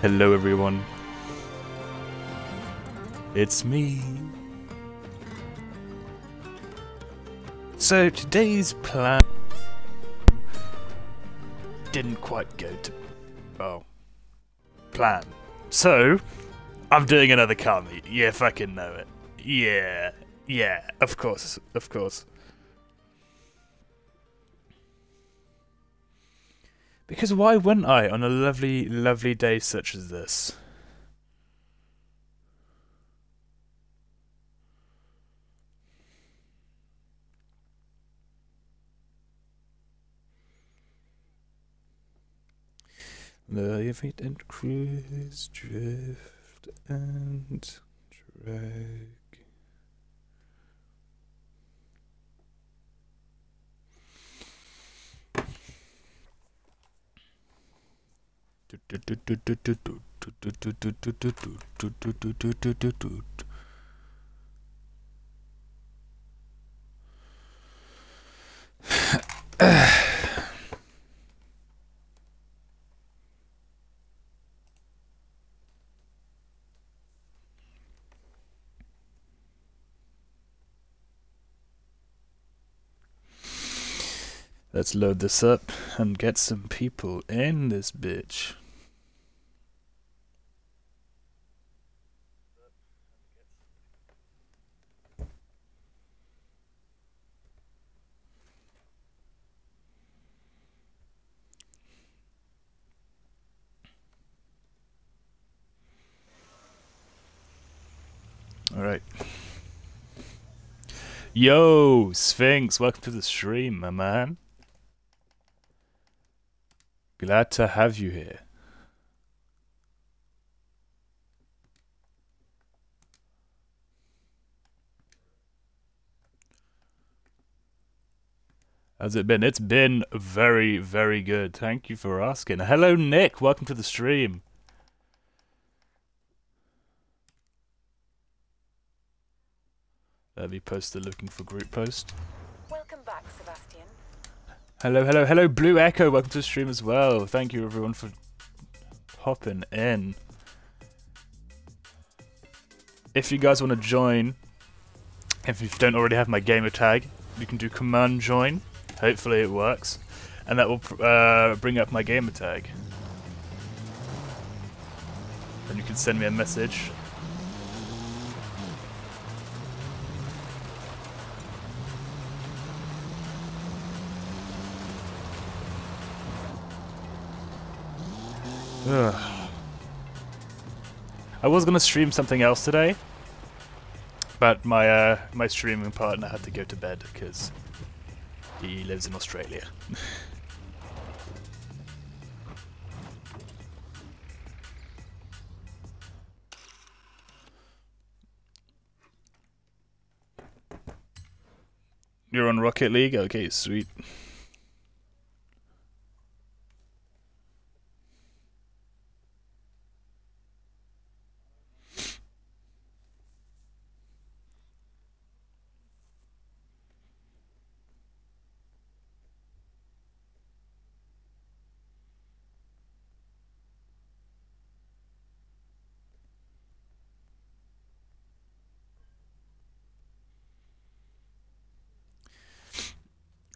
Hello, everyone. It's me. So today's plan didn't quite go to well plan. So I'm doing another car meet. Yeah, fucking know it. Yeah, yeah, of course, of course. Because why wouldn't I on a lovely, lovely day such as this? Levitate and cruise, drift and drag. Let's load this up and get some people in this bitch. Alright. Yo, Sphinx, welcome to the stream, my man. Glad to have you here. How's it been? It's been very, very good. Thank you for asking. Hello, Nick. Welcome to the stream. Post the looking for group post. Welcome back, Sebastian. Hello, hello, hello, Blue Echo. Welcome to the stream as well. Thank you, everyone, for hopping in. If you guys want to join, if you don't already have my gamer tag, you can do command join. Hopefully it works. And that will uh, bring up my gamer tag. Then you can send me a message Ugh. I was gonna stream something else today, but my uh, my streaming partner had to go to bed because he lives in Australia. You're on Rocket League? Okay, sweet.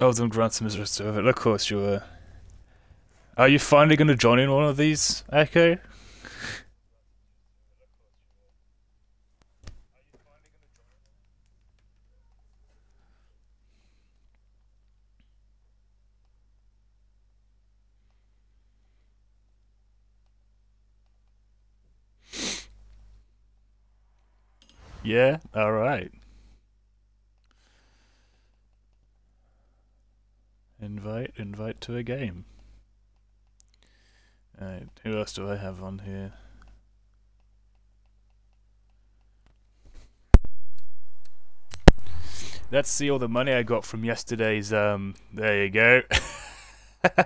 Oh, then Grantham is restored. Of course you were. Are you finally going to join in one of these, Echo? Yeah, alright. Invite, invite to a game. Alright, who else do I have on here? Let's see all the money I got from yesterday's, um, there you go.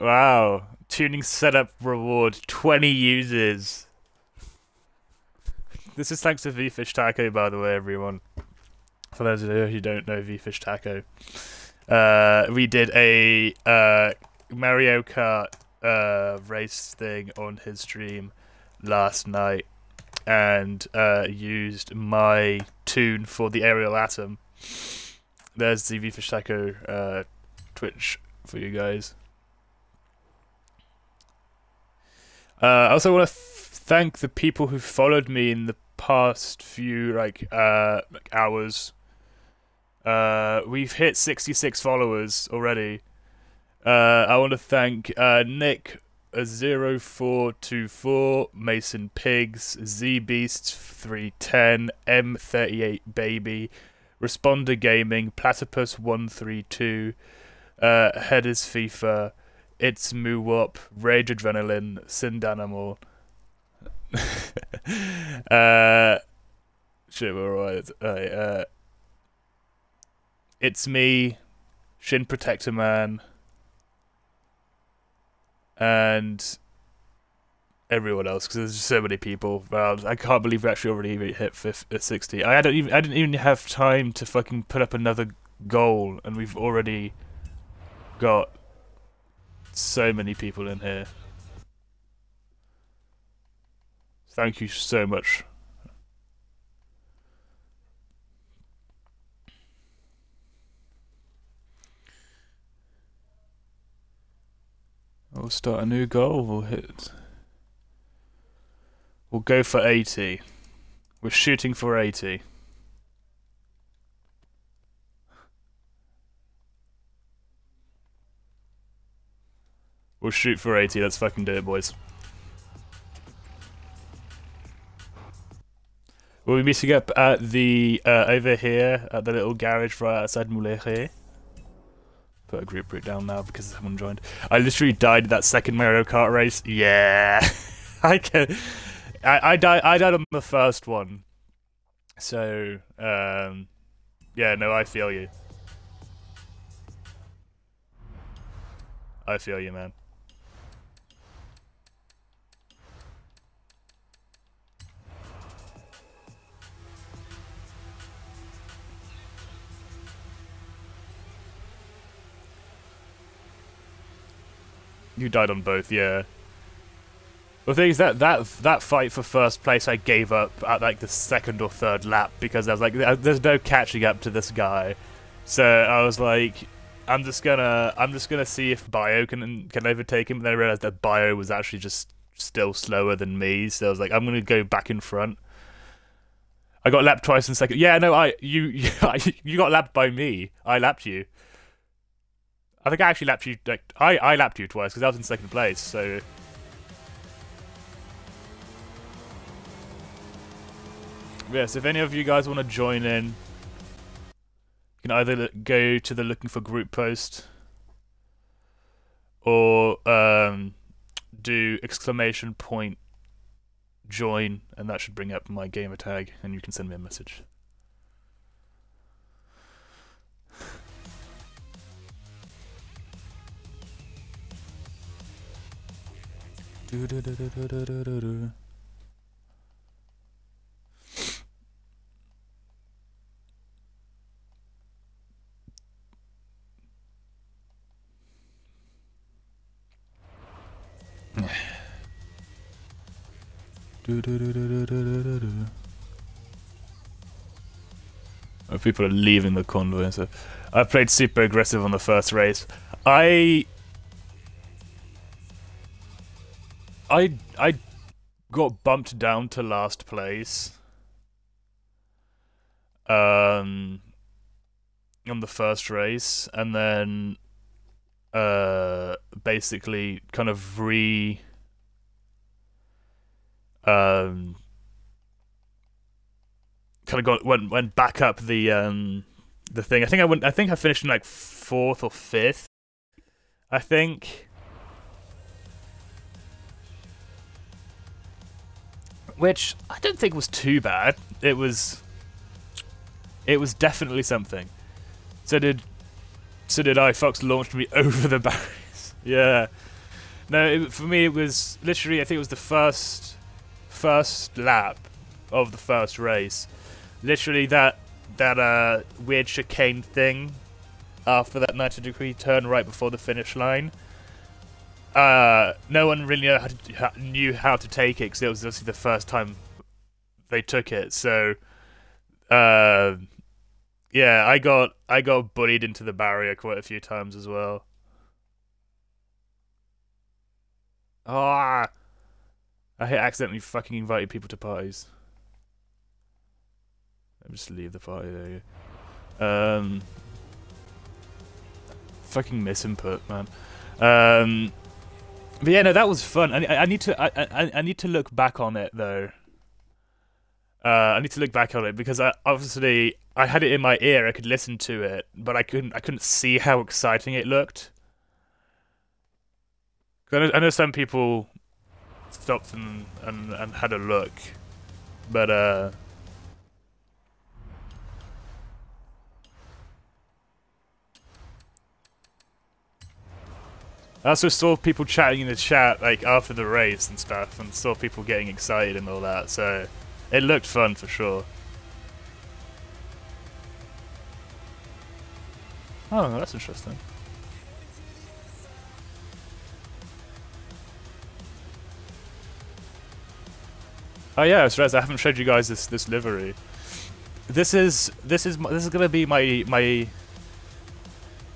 wow, tuning setup reward, 20 users. This is thanks to VFish Taco, by the way, everyone. For those of you who don't know V-Fish Taco, uh, we did a uh, Mario Kart uh, race thing on his stream last night and uh, used my tune for the Ariel Atom. There's the V-Fish Taco uh, Twitch for you guys. Uh, I also want to thank the people who followed me in the past few like uh like hours. Uh, we've hit 66 followers already. Uh, I want to thank uh, Nick uh, 0424, Mason Pigs, Z Beast 310, M38 Baby, Responder Gaming, Platypus 132, uh, Headers FIFA, It's Moo Wop, Rage Adrenaline, Sindanimal. uh, shit, we're. Alright, uh, it's me, Shin Protector Man, and everyone else because there's just so many people. Wow, I can't believe we actually already hit 50, uh, 60. I don't even I didn't even have time to fucking put up another goal, and we've already got so many people in here. Thank you so much. We'll start a new goal. We'll hit. We'll go for 80. We're shooting for 80. We'll shoot for 80. Let's fucking do it, boys. We'll be meeting up at the uh, over here at the little garage right outside Moulere. Put a group route down now because someone joined. I literally died at that second Mario Kart race. Yeah, I can. I, I died. I died on the first one. So um, yeah, no, I feel you. I feel you, man. You died on both, yeah. The thing is that that that fight for first place, I gave up at like the second or third lap because I was like, "There's no catching up to this guy." So I was like, "I'm just gonna, I'm just gonna see if Bio can can overtake him." And then I realized that Bio was actually just still slower than me. So I was like, "I'm gonna go back in front." I got lapped twice in second. Yeah, no, I you you, you got lapped by me. I lapped you. I think I actually lapped you. Like, I I lapped you twice because I was in second place. So. Yes, if any of you guys want to join in, you can either go to the looking for group post or um, do exclamation point join, and that should bring up my gamer tag, and you can send me a message. Do, do. Oh, people are leaving the convoy stuff. I played super aggressive on the first race. I I I got bumped down to last place. Um on the first race and then uh basically kind of re um, kind of got went went back up the um the thing. I think I went. I think I finished in like fourth or fifth. I think. Which I don't think was too bad. It was. It was definitely something. So did. So did I. Fox launched me over the barriers. yeah. No, it, for me it was literally. I think it was the first first lap of the first race. Literally, that that uh, weird chicane thing after that 90 degree turn right before the finish line. Uh, no one really knew how to, knew how to take it because it was obviously the first time they took it. So, uh, yeah, I got I got bullied into the barrier quite a few times as well. Ah, I accidentally fucking invited people to parties. Me just leave the party there. Um, fucking misinput, man. Um, but yeah, no, that was fun. I, I need to I, I, I need to look back on it though. Uh, I need to look back on it because I, obviously I had it in my ear. I could listen to it, but I couldn't I couldn't see how exciting it looked. I know, I know some people stopped and, and, and had a look, but uh, I also saw people chatting in the chat like after the race and stuff, and saw people getting excited and all that. So it looked fun for sure. Oh, that's interesting. Oh yeah, right. I haven't showed you guys this this livery. This is this is this is gonna be my my.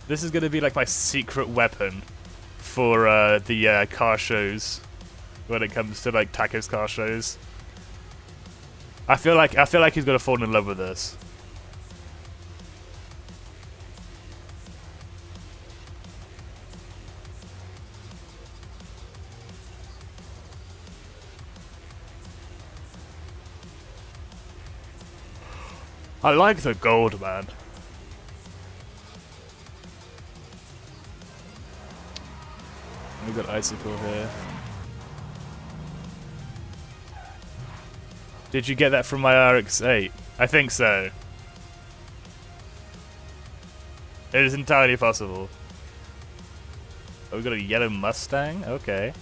This is gonna be like my secret weapon for uh, the uh, car shows when it comes to like Taco's car shows. I feel like I feel like he's gonna fall in love with this. I like the gold, man. We got icicle here. Did you get that from my RX-8? I think so. It is entirely possible. Oh, we got a yellow Mustang? Okay.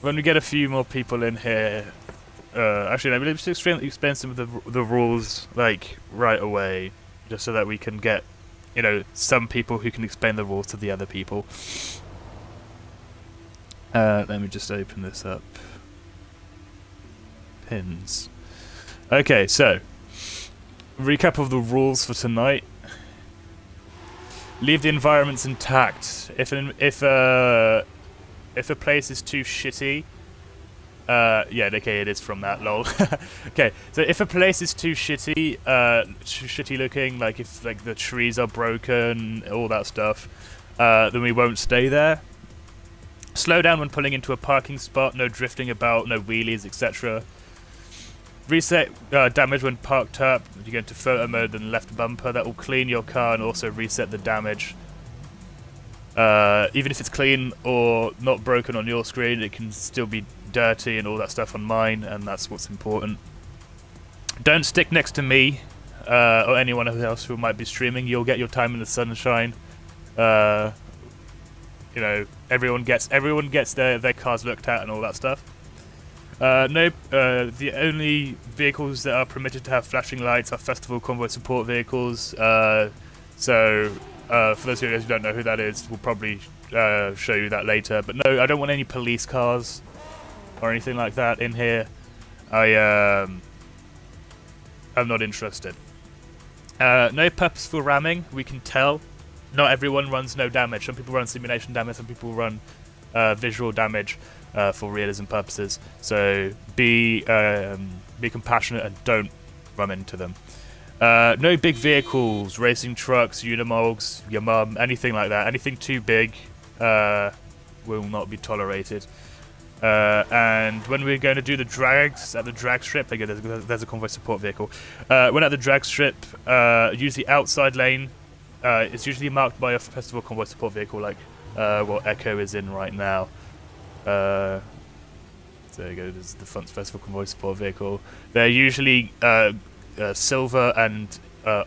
When we get a few more people in here, uh, actually, let me just explain, explain some of the the rules like right away, just so that we can get, you know, some people who can explain the rules to the other people. Uh, let me just open this up. Pins. Okay, so recap of the rules for tonight. Leave the environments intact. If an, if uh if a place is too shitty, uh, yeah, okay, it is from that, lol. okay, so if a place is too shitty, uh, too shitty looking, like if like the trees are broken, all that stuff, uh, then we won't stay there. Slow down when pulling into a parking spot, no drifting about, no wheelies, etc. Reset uh, damage when parked up. You go into photo mode, then left bumper. That will clean your car and also reset the damage. Uh, even if it's clean or not broken on your screen, it can still be dirty and all that stuff on mine, and that's what's important. Don't stick next to me uh, or anyone else who might be streaming. You'll get your time in the sunshine. Uh, you know, everyone gets everyone gets their their cars looked at and all that stuff. Uh, no, uh, the only vehicles that are permitted to have flashing lights are festival convoy support vehicles. Uh, so, uh, for those of you who don't know who that is, we'll probably uh, show you that later. But no, I don't want any police cars or anything like that in here. I um, I'm not interested. Uh, no purposeful ramming. We can tell. Not everyone runs no damage. Some people run simulation damage. Some people run uh, visual damage uh, for realism purposes. So be um, be compassionate and don't run into them. Uh, no big vehicles, racing trucks, unimogs, your mum, anything like that. Anything too big uh, will not be tolerated. Uh, and when we're going to do the drags at the drag strip, again, there's, there's a convoy support vehicle. Uh, when at the drag strip, uh, the outside lane. Uh, it's usually marked by a festival convoy support vehicle, like uh, what Echo is in right now. Uh, there you go. This is the front festival convoy support vehicle. They're usually silver and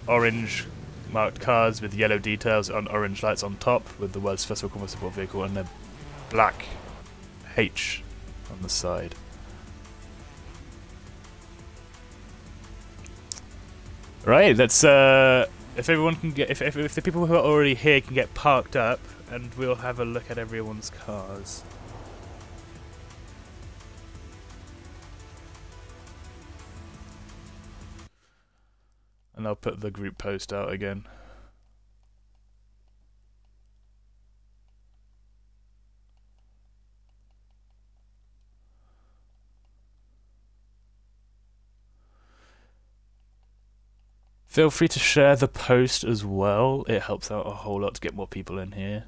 orange marked cars with yellow details and orange lights on top, with the words festival convoy support vehicle, and they're black H on the side. Right, let's uh if everyone can get if, if if the people who are already here can get parked up and we'll have a look at everyone's cars. And I'll put the group post out again. Feel free to share the post as well. It helps out a whole lot to get more people in here.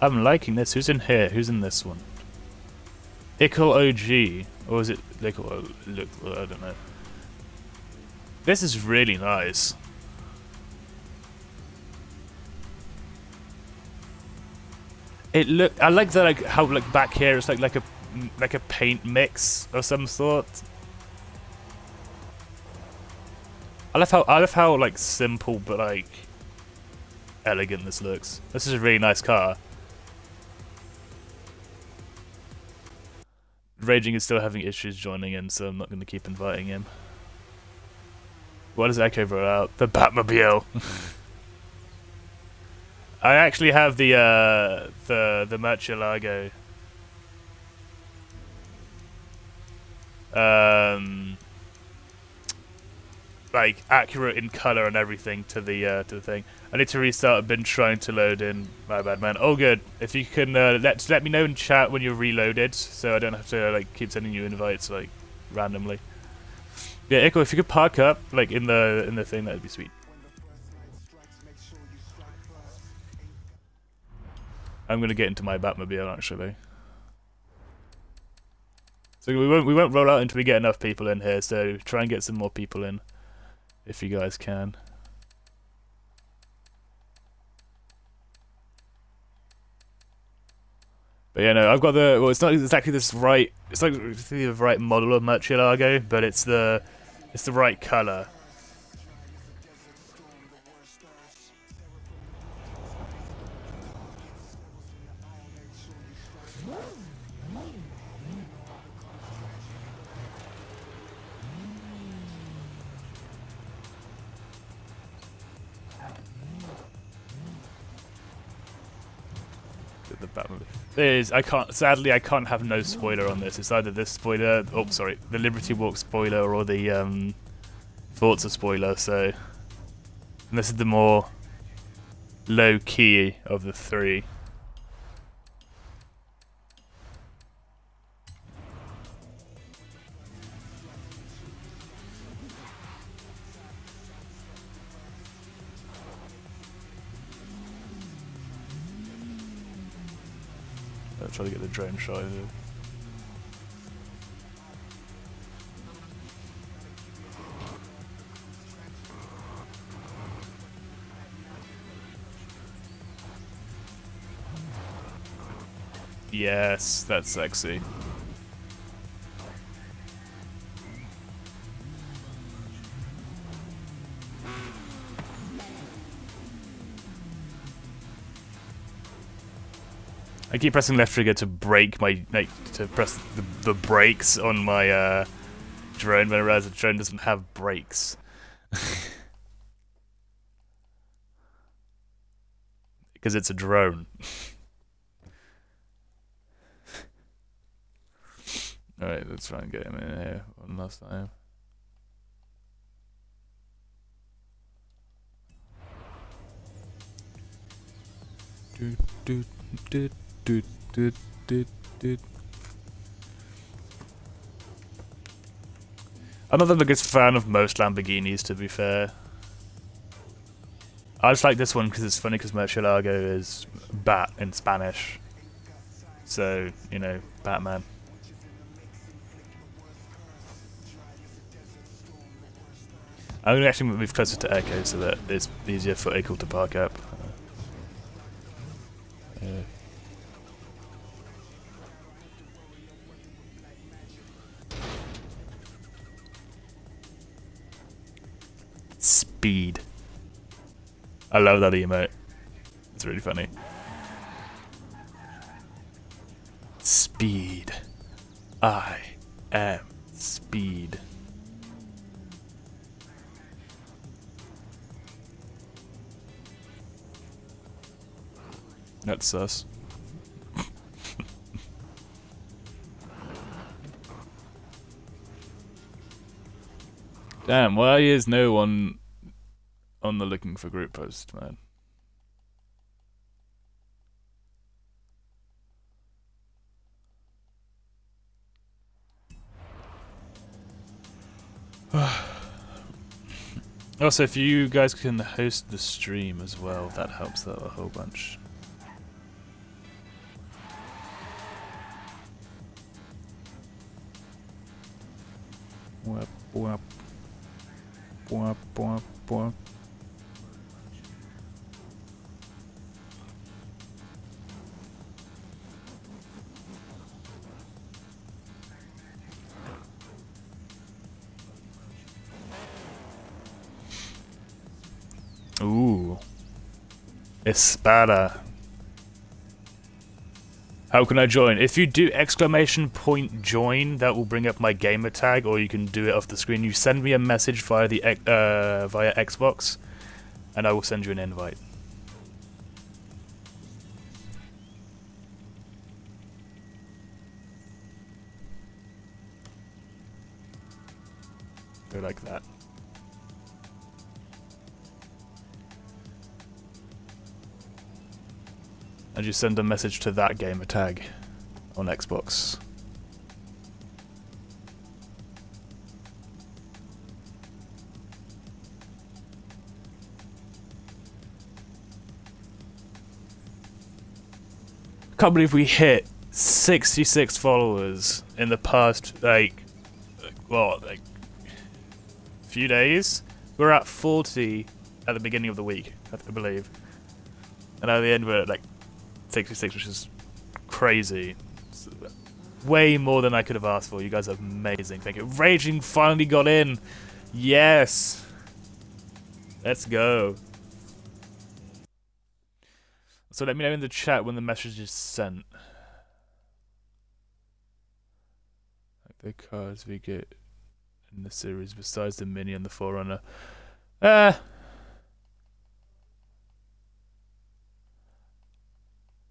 I'm liking this. Who's in here? Who's in this one? Ickle OG. Or is it Ickle? Look, I don't know. This is really nice. It look. I like that. Like how like back here, it's like like a like a paint mix of some sort. I love how I love how like simple but like elegant this looks. This is a really nice car. Raging is still having issues joining in, so I'm not going to keep inviting him. What does Echo roll out? The Batmobile. I actually have the uh, the the Murcielago. Um, like accurate in color and everything to the uh, to the thing. I need to restart. I've been trying to load in. My bad, man. Oh, good. If you can uh, let let me know in chat when you're reloaded, so I don't have to like keep sending you invites like randomly. Yeah, Echo, if you could park up like in the in the thing, that'd be sweet. I'm gonna get into my Batmobile actually. So we won't we won't roll out until we get enough people in here. So try and get some more people in, if you guys can. But yeah, no, I've got the well. It's not exactly this right. It's like the right model of Murcielago, but it's the it's the right color. There's I can't sadly I can't have no spoiler on this. It's either this spoiler oh sorry, the Liberty Walk spoiler or the um Forza spoiler, so and this is the more low key of the three. Try to get the drone shot of it. Yes, that's sexy. I keep pressing left trigger to brake my like to press the, the brakes on my uh, drone, but I realize the drone doesn't have brakes. Because it's a drone. Alright, let's try and get him in here one last time. Do, do, do, do, do, do, do. I'm not the biggest fan of most Lamborghinis, to be fair. I just like this one because it's funny because Murcielago is bat in Spanish. So, you know, Batman. I'm going to actually move closer to Echo so that it's easier for Echo to park up. Speed. I love that emote. It's really funny. speed. I am speed. That's us. Damn, why is no one on the looking for group post, man? also, if you guys can host the stream as well, that helps out a whole bunch. Wap, wap. Wap, wap, wap. Espada. How can I join? If you do exclamation point join, that will bring up my gamer tag, or you can do it off the screen. You send me a message via the uh, via Xbox, and I will send you an invite. Go like that. And you send a message to that gamer tag on Xbox. Can't believe we hit 66 followers in the past like what like few days. We're at 40 at the beginning of the week, I believe, and at the end we're at like 66, which is crazy. Way more than I could have asked for. You guys are amazing. Thank you. Raging finally got in. Yes. Let's go. So let me know in the chat when the message is sent. Like the cards we get in the series besides the mini and the forerunner. Uh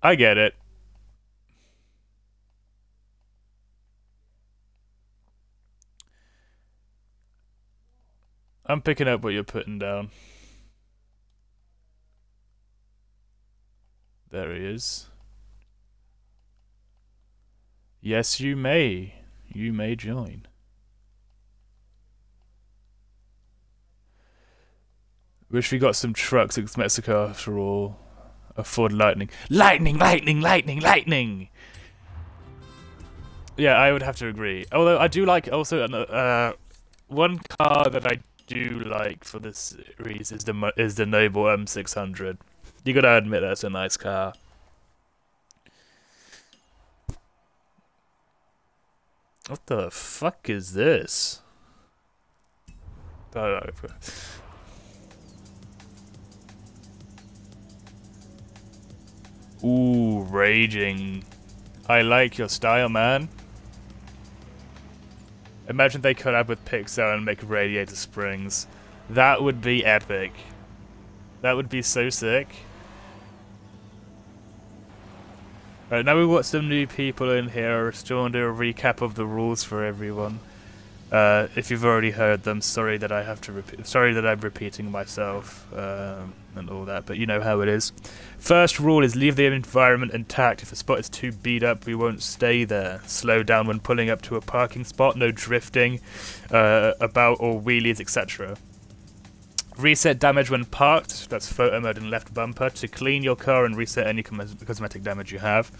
I get it. I'm picking up what you're putting down. There he is. Yes, you may. You may join. Wish we got some trucks in Mexico after all a Ford Lightning. Lightning, lightning, lightning, lightning! Yeah, I would have to agree. Although I do like also uh, one car that I do like for this series is the is the Noble M600. You gotta admit that's a nice car. What the fuck is this? Oh, Ooh, raging. I like your style, man. Imagine they collab with Pixar and make Radiator Springs. That would be epic. That would be so sick. Right, now we've got some new people in here. I Still want to do a recap of the rules for everyone. Uh, if you've already heard them, sorry that I have to repeat. Sorry that I'm repeating myself um, and all that, but you know how it is. First rule is leave the environment intact. If a spot is too beat up, we won't stay there. Slow down when pulling up to a parking spot. No drifting uh, about or wheelies, etc. Reset damage when parked. That's photo mode and left bumper to clean your car and reset any cosmetic damage you have.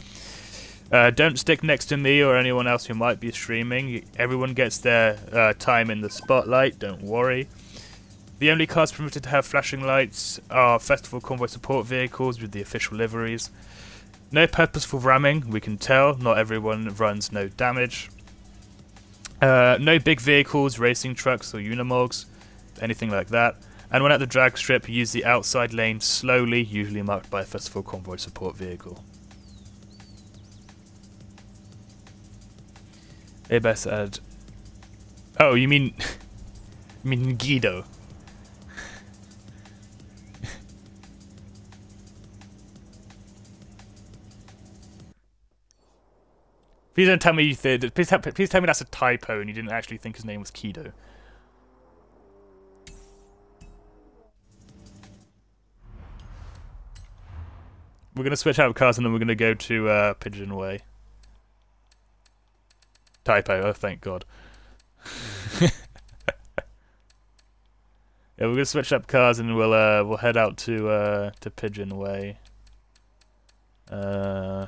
Uh, don't stick next to me or anyone else who might be streaming. Everyone gets their uh, time in the spotlight, don't worry. The only cars permitted to have flashing lights are Festival Convoy support vehicles with the official liveries. No purposeful ramming, we can tell. Not everyone runs no damage. Uh, no big vehicles, racing trucks or unimogs, anything like that. And when at the drag strip, use the outside lane slowly, usually marked by a Festival Convoy support vehicle. Abes said. Oh, you mean. you mean Guido? Please don't tell me you th- please, please tell me that's a typo and you didn't actually think his name was Kido. We're gonna switch out cars and then we're gonna go to uh, Pigeon Way. Typo. Oh, thank God. yeah, we're gonna switch up cars and we'll uh, we'll head out to uh, to Pigeon Way. Uh.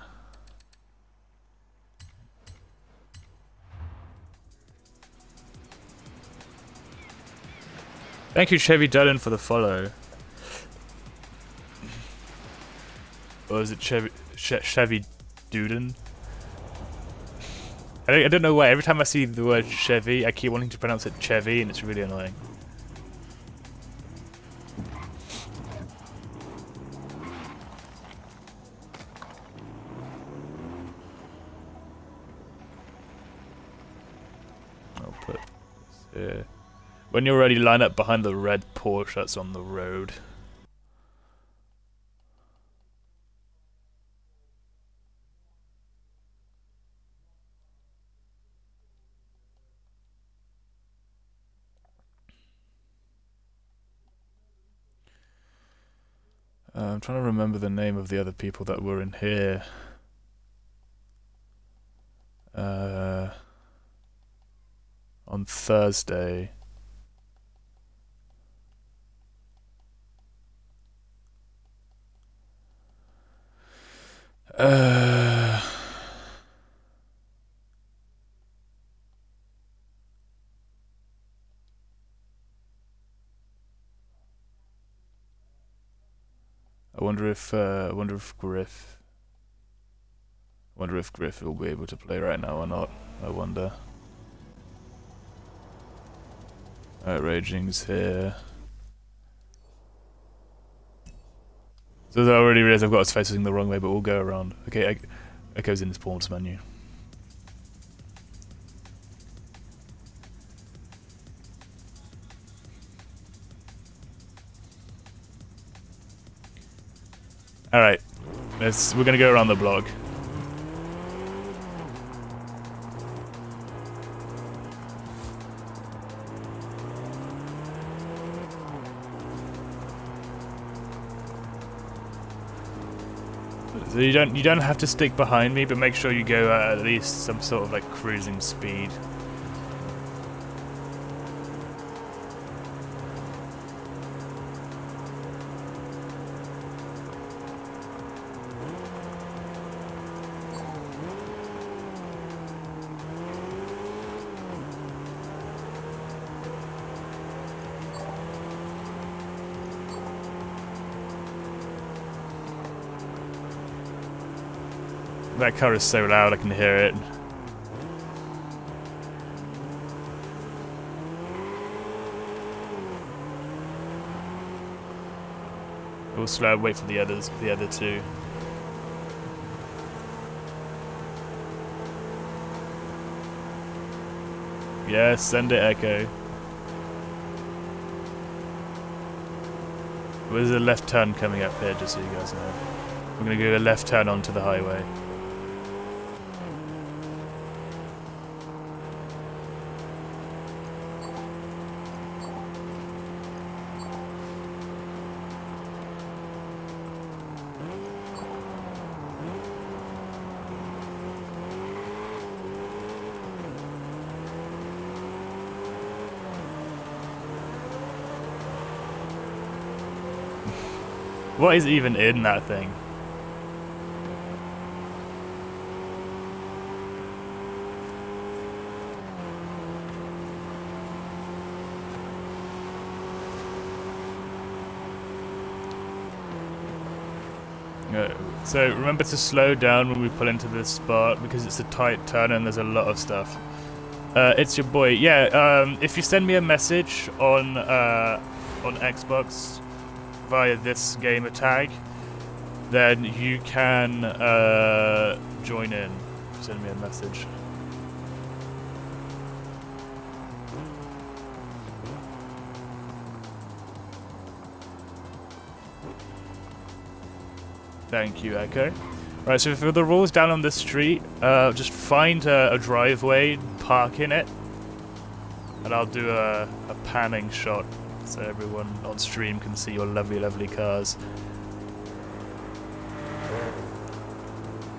Thank you, Chevy Dillon, for the follow. Or is it Chevy, Chevy Duden? I don't, I don't know why. Every time I see the word Chevy, I keep wanting to pronounce it Chevy, and it's really annoying. When you're ready, line up behind the red Porsche that's on the road. Uh, I'm trying to remember the name of the other people that were in here. Uh, on Thursday. Uh, I wonder if uh, I wonder if Griff. I wonder if Griff will be able to play right now or not. I wonder. Alright, Raging's here. So I already realised I've got us facing the wrong way, but we'll go around. Okay, it goes in this pause menu. Alright, we're gonna go around the block. So you don't you don't have to stick behind me, but make sure you go at least some sort of like cruising speed. That car is so loud I can hear it. We'll slow wait for the others, the other two. Yes, send it, Echo. There's a left turn coming up here, just so you guys know. We're going to go a left turn onto the highway. Is even in that thing? Uh, so remember to slow down when we pull into this spot because it's a tight turn and there's a lot of stuff. Uh, it's your boy. Yeah, um, if you send me a message on uh, on Xbox via this gamer tag, then you can uh, join in. Send me a message. Thank you, Echo. Right, so for the rules down on this street, uh, just find a, a, driveway, park in it, and I'll do a, a panning shot so everyone on stream can see your lovely, lovely cars.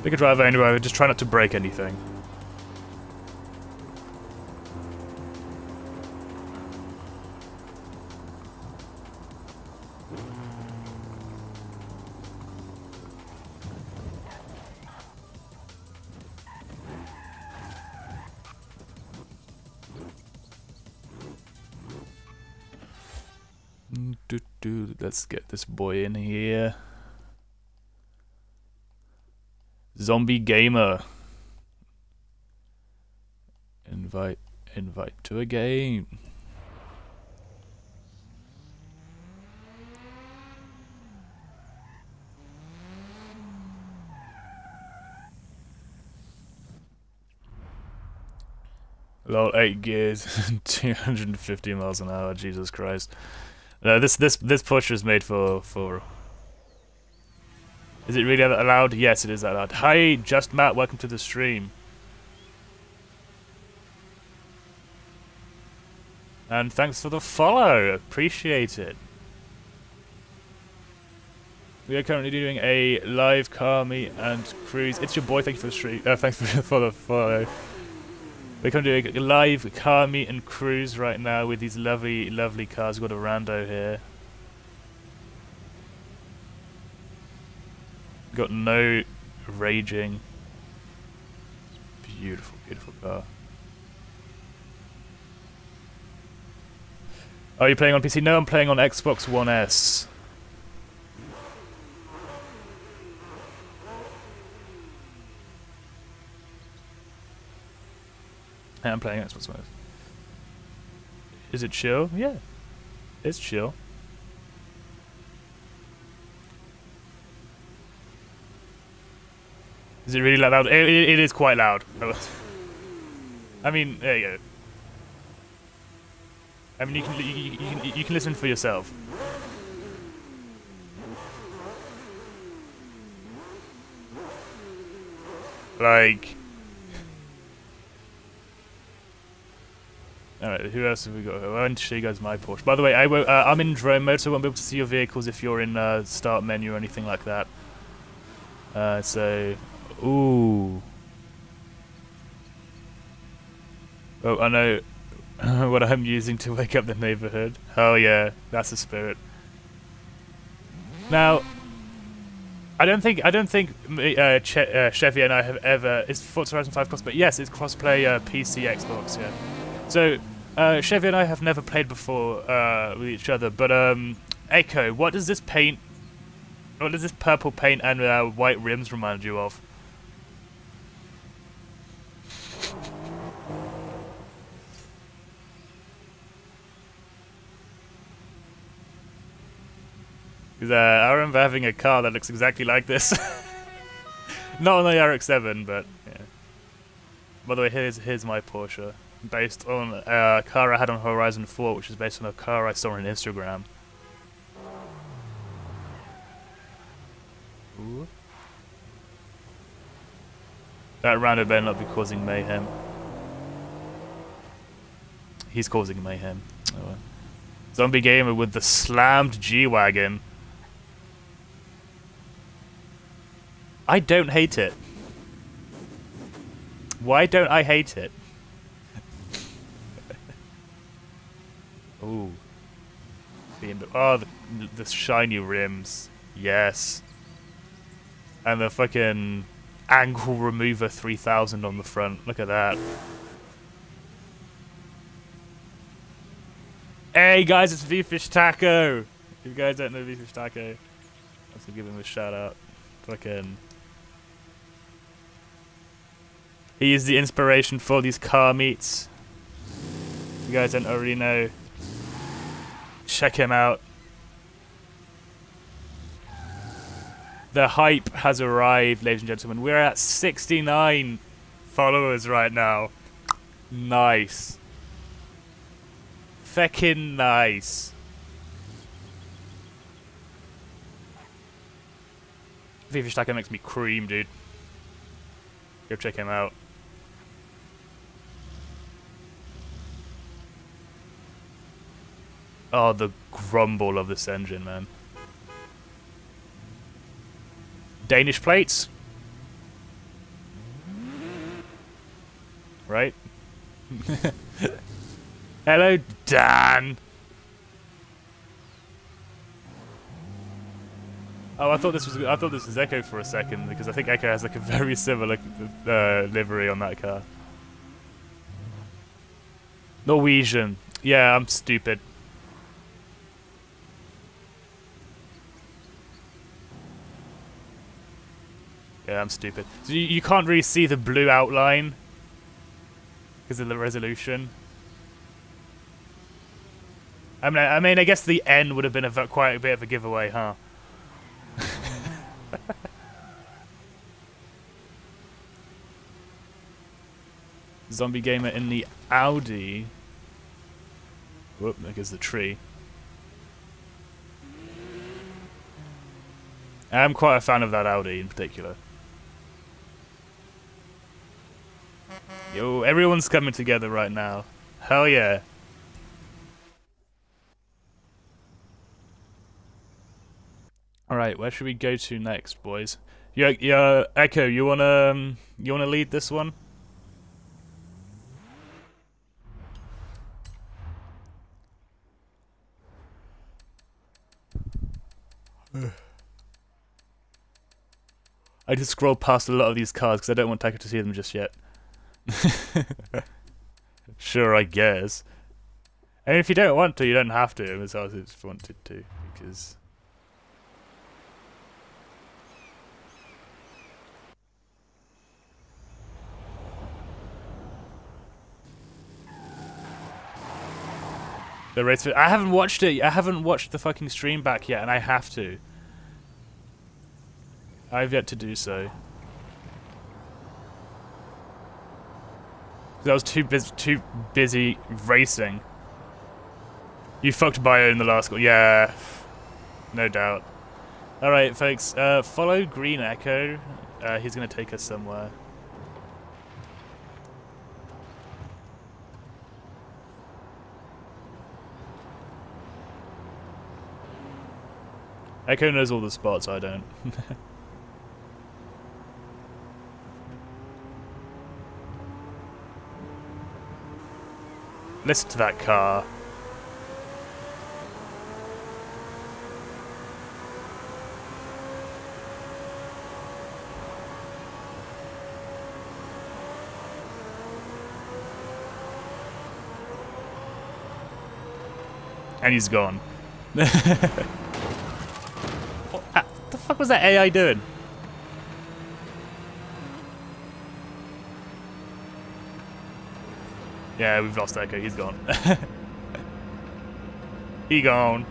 Pick a driveway anyway, just try not to break anything. Let's get this boy in here. Zombie gamer. Invite invite to a game. Lol, eight gears, 250 miles an hour. Jesus Christ! No, this this this push is made for for. Is it really that loud? Yes, it is that loud. Hi, just Matt. Welcome to the stream. And thanks for the follow. Appreciate it. We are currently doing a live car meet and cruise. It's your boy. Thank you for the stream. Uh, thanks for the follow. We're currently doing a live car meet and cruise right now with these lovely, lovely cars. We've got a rando here. Got no raging. Beautiful, beautiful car. Are you playing on PC? No, I'm playing on Xbox One S. I'm playing Xbox One S. Is it chill? Yeah. It's chill. Is it really loud? It, it, it is quite loud. I mean, there you go. I mean, you can you, you, can you can listen for yourself. Like. Alright, who else have we got? I want to show you guys my Porsche. By the way, I won't, uh, I'm in drone mode, so I won't be able to see your vehicles if you're in uh, start menu or anything like that. Uh, so, ooh. Oh, I know what I'm using to wake up the neighborhood. Hell yeah, that's the spirit. Now, I don't think I don't think uh, che uh, Chevy and I have ever. Is Forza Horizon 5 cross? But yes, it's crossplay uh, PC, Xbox. Yeah. So uh, Chevy and I have never played before uh, with each other. But um, Echo, what does this paint? What does this purple paint and uh, white rims remind you of? Because uh, I remember having a car that looks exactly like this. Not on the RX-7, but. By the way, here's here's my Porsche, based on uh, a car I had on Horizon 4, which is based on a car I saw on Instagram. Ooh. That rounder better not be causing mayhem. He's causing mayhem. Oh well. Zombie gamer with the slammed G-Wagon. I don't hate it. Why don't I hate it? Ooh. Oh, the, the shiny rims. Yes. And the fucking angle remover 3000 on the front. Look at that. Hey guys, it's V-Fish Taco! If you guys don't know V-Fish Taco, let's give him a shout out. Fucking He is the inspiration for these car meets. You guys don't already know, check him out. The hype has arrived, ladies and gentlemen. We're at 69 followers right now. Nice. Feckin' nice. Viva Stacker makes me cream, dude. Go check him out. Oh, the grumble of this engine, man. Danish plates? Right? Hello, Dan! Oh, I thought this was I thought this was Echo for a second because I think Echo has like a very similar uh, livery on that car. Norwegian. Yeah, I'm stupid. Yeah, I'm stupid. So you, you can't really see the blue outline because of the resolution. I mean, I mean, I guess the N would have been a, quite a bit of a giveaway, huh? Zombie gamer in the Audi. Whoop, there goes the tree. I'm quite a fan of that Audi in particular. Yo, everyone's coming together right now. Hell yeah. Alright, where should we go to next, boys? Yeah, yeah, Echo, you wanna um, you wanna lead this one? I just scroll past a lot of these cards because I don't want Taika to see them just yet. sure, I guess. And if you don't want to, you don't have to, as I just wanted to, because... The race. I haven't watched it. I haven't watched the fucking stream back yet, and I have to. I've yet to do so. I was too busy, too busy racing. You fucked Bio in the last goal. Yeah, no doubt. All right, folks. Uh, follow Green Echo. Uh, he's gonna take us somewhere. Echo knows all the spots, I don't. Listen to that car. And he's gone. What The fuck was that AI doing? Yeah, we've lost Echo. He's gone. he gone.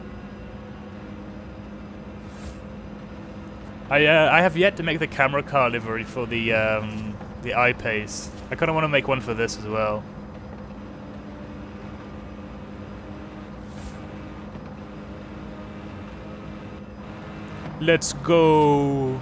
I uh, I have yet to make the camera car livery for the um, the I-Pace. I kind of want to make one for this as well. Let's go.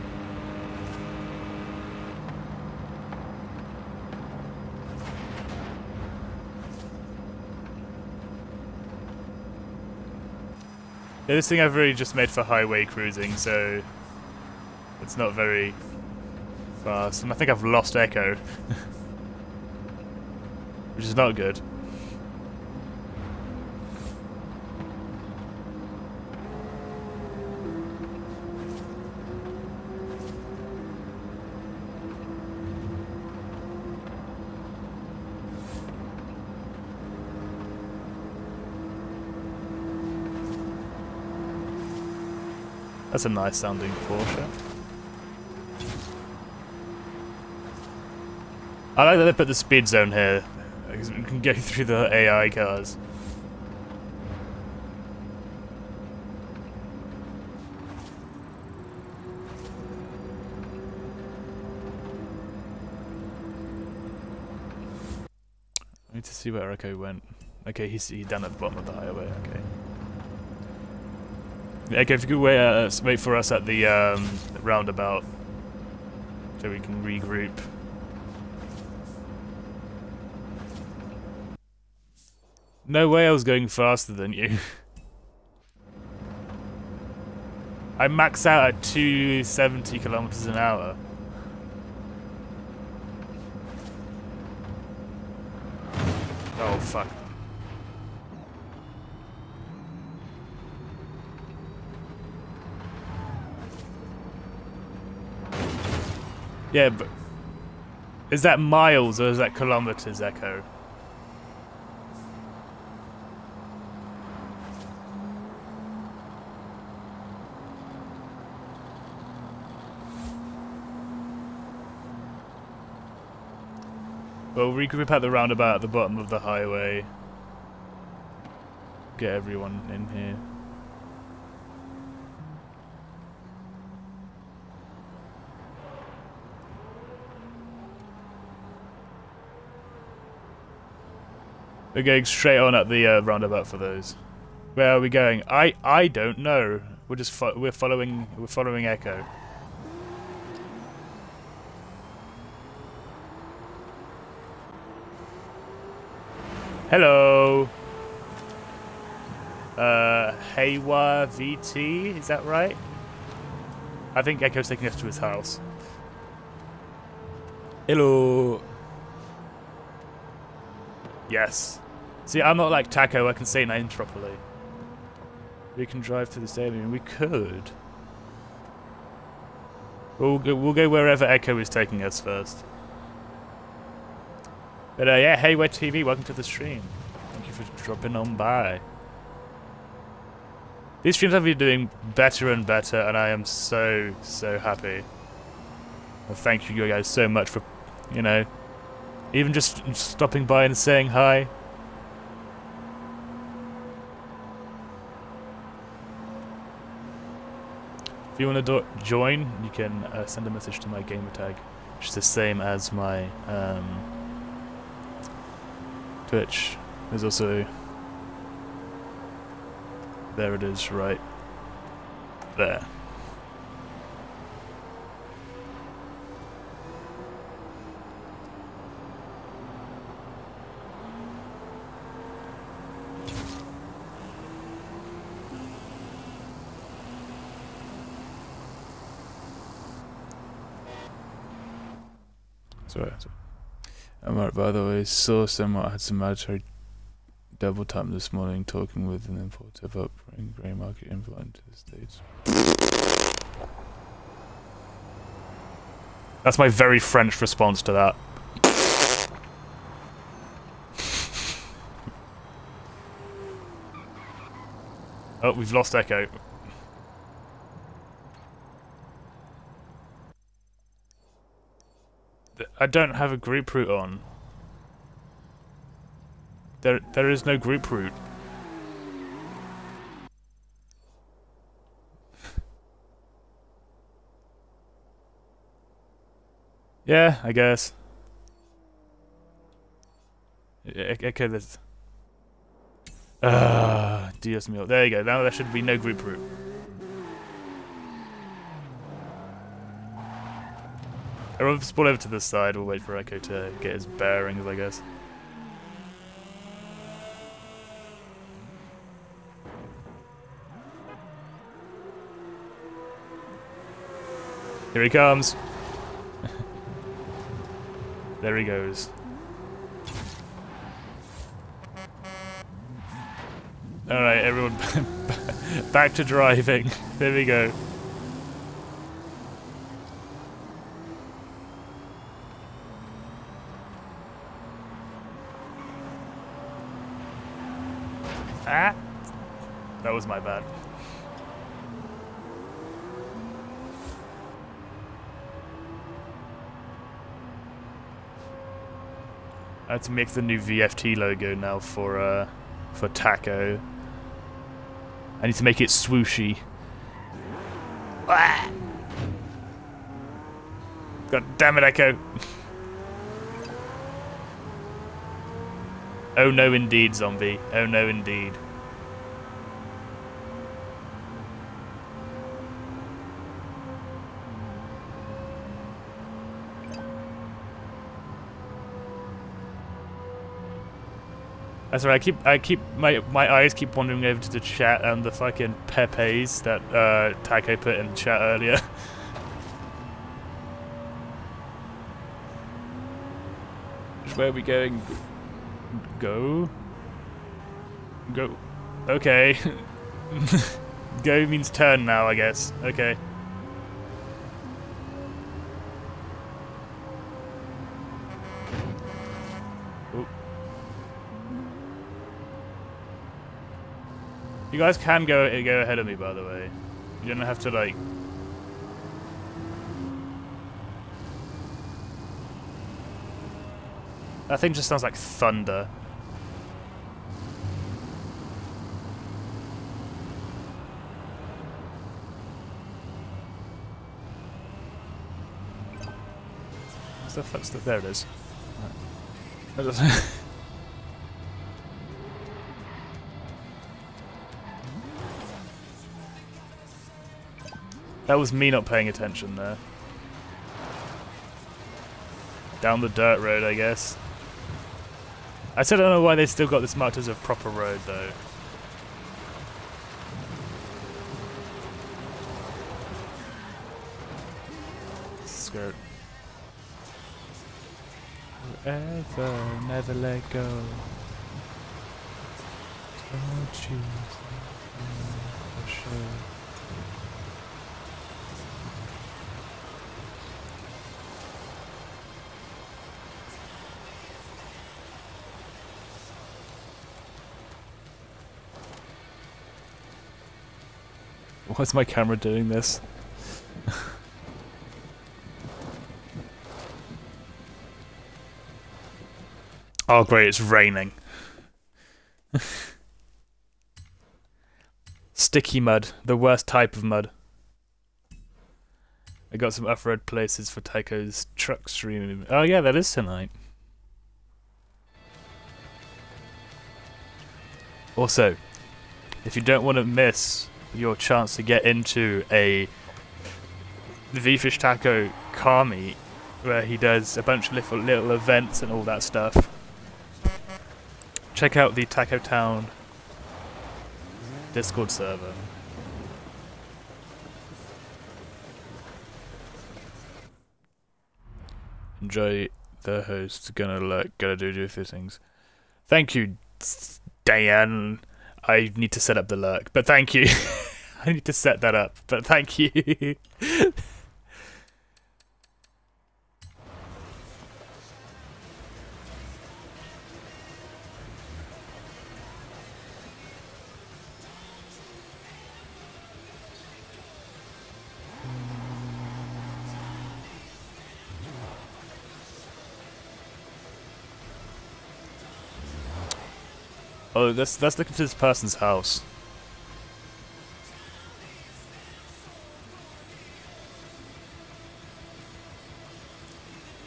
Yeah, this thing I've really just made for highway cruising, so it's not very fast. And I think I've lost Echo, which is not good. That's a nice sounding Porsche. I like that they put the speed zone here, because we can go through the AI cars. I need to see where Echo went. Okay, he's, he's down at the bottom of the highway, okay. Okay, if you could wait, uh, wait for us at the um, roundabout so we can regroup. No way I was going faster than you. I max out at 270 kilometers an hour. Oh, fuck. Yeah, but is that miles or is that kilometers, Echo? Well, regroup at the roundabout at the bottom of the highway. Get everyone in here. We're going straight on at the uh, roundabout for those. Where are we going? I I don't know. We're just fo we're following we're following Echo. Hello. Uh, Haywa VT, is that right? I think Echo's taking us to his house. Hello. Yes. See, I'm not like Taco, I can say names properly. We can drive to the stadium. We could. We'll go, we'll go wherever Echo is taking us first. But uh, yeah, hey, Wet TV, welcome to the stream. Thank you for dropping on by. These streams have been doing better and better, and I am so, so happy. Well, thank you guys so much for, you know, even just stopping by and saying hi. If you want to join, you can uh, send a message to my gamertag, which is the same as my um, Twitch. There's also there it is, right there. Sorry. I'm right, by the way, saw someone had some mandatory double time this morning talking with an importer about bringing grey market info into the States. That's my very French response to that. oh, we've lost Echo. I don't have a group route on. There, there is no group route. yeah, I guess. Okay, there's... Ah, Dios mío. There you go. Now there should be no group Everyone spawn over to this side, we'll wait for Echo to get his bearings, I guess. Here he comes. there he goes. Alright, everyone back to driving. There we go. Ah! That was my bad. I had to make the new VFT logo now for uh, for Taco. I need to make it swooshy. Ah! God damn it, Echo. oh no indeed, zombie. Oh no indeed. That's right. I keep I keep my my eyes keep wandering over to the chat and the fucking Pepe's that uh Taiko put in the chat earlier. Where are we going? Go. Go. Okay. Go means turn now, I guess. Okay. You guys can go go ahead of me, by the way. You don't have to like. That thing just sounds like thunder. What's the fuck's that? There it is. That was me not paying attention there. Down the dirt road, I guess. I still don't know why they still got this marked as a proper road, though. Skirt. Forever, never let go. Don't you for sure. Why is my camera doing this? oh great, it's raining. Sticky mud, the worst type of mud. I got some off-road places for Taiko's truck stream. Oh yeah, that is tonight. Also, if you don't want to miss your chance to get into a V-Fish Taco meet where he does a bunch of little, little events and all that stuff. Check out the Taco Town Discord server. Enjoy the host. Gonna like, gonna do do a few things. Thank you, Dan. I need to set up the lurk, but thank you. I need to set that up, but thank you. oh, let's let's look into this person's house.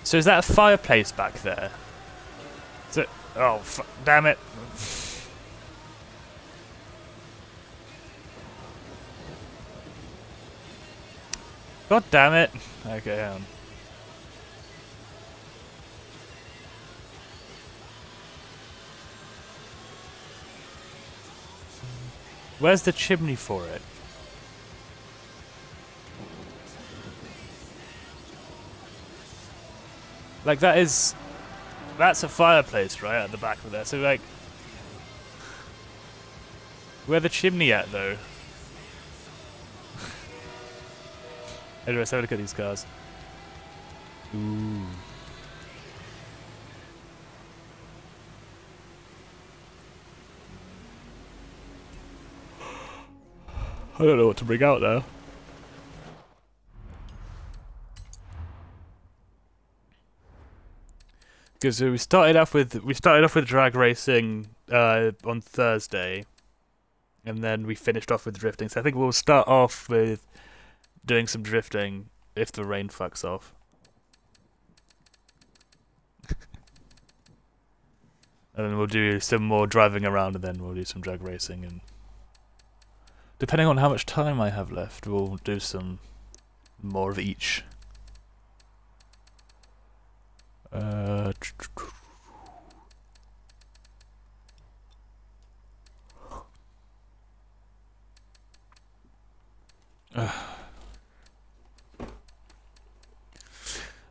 So is that a fireplace back there? Is it? Oh, damn it! God damn it! Okay, Where's the chimney for it? Like that is, that's a fireplace right at the back of there. So like, where the chimney at though? anyway, let's have a look at these cars. Ooh. I don't know what to bring out now. Because we started off with we started off with drag racing uh, on Thursday, and then we finished off with drifting. So I think we'll start off with doing some drifting if the rain fucks off. and then we'll do some more driving around, and then we'll do some drag racing, and Depending on how much time I have left, we'll do some more of each. Uh, oh,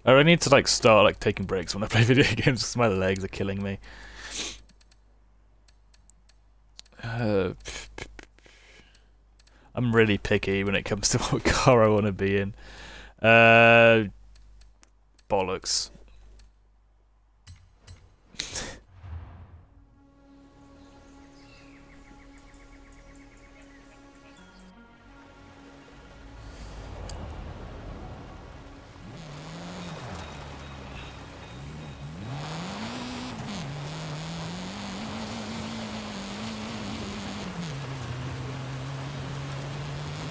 I need to like start like taking breaks when I play video games because my legs are killing me. Uh. I'm really picky when it comes to what car I want to be in. Uh, bollocks.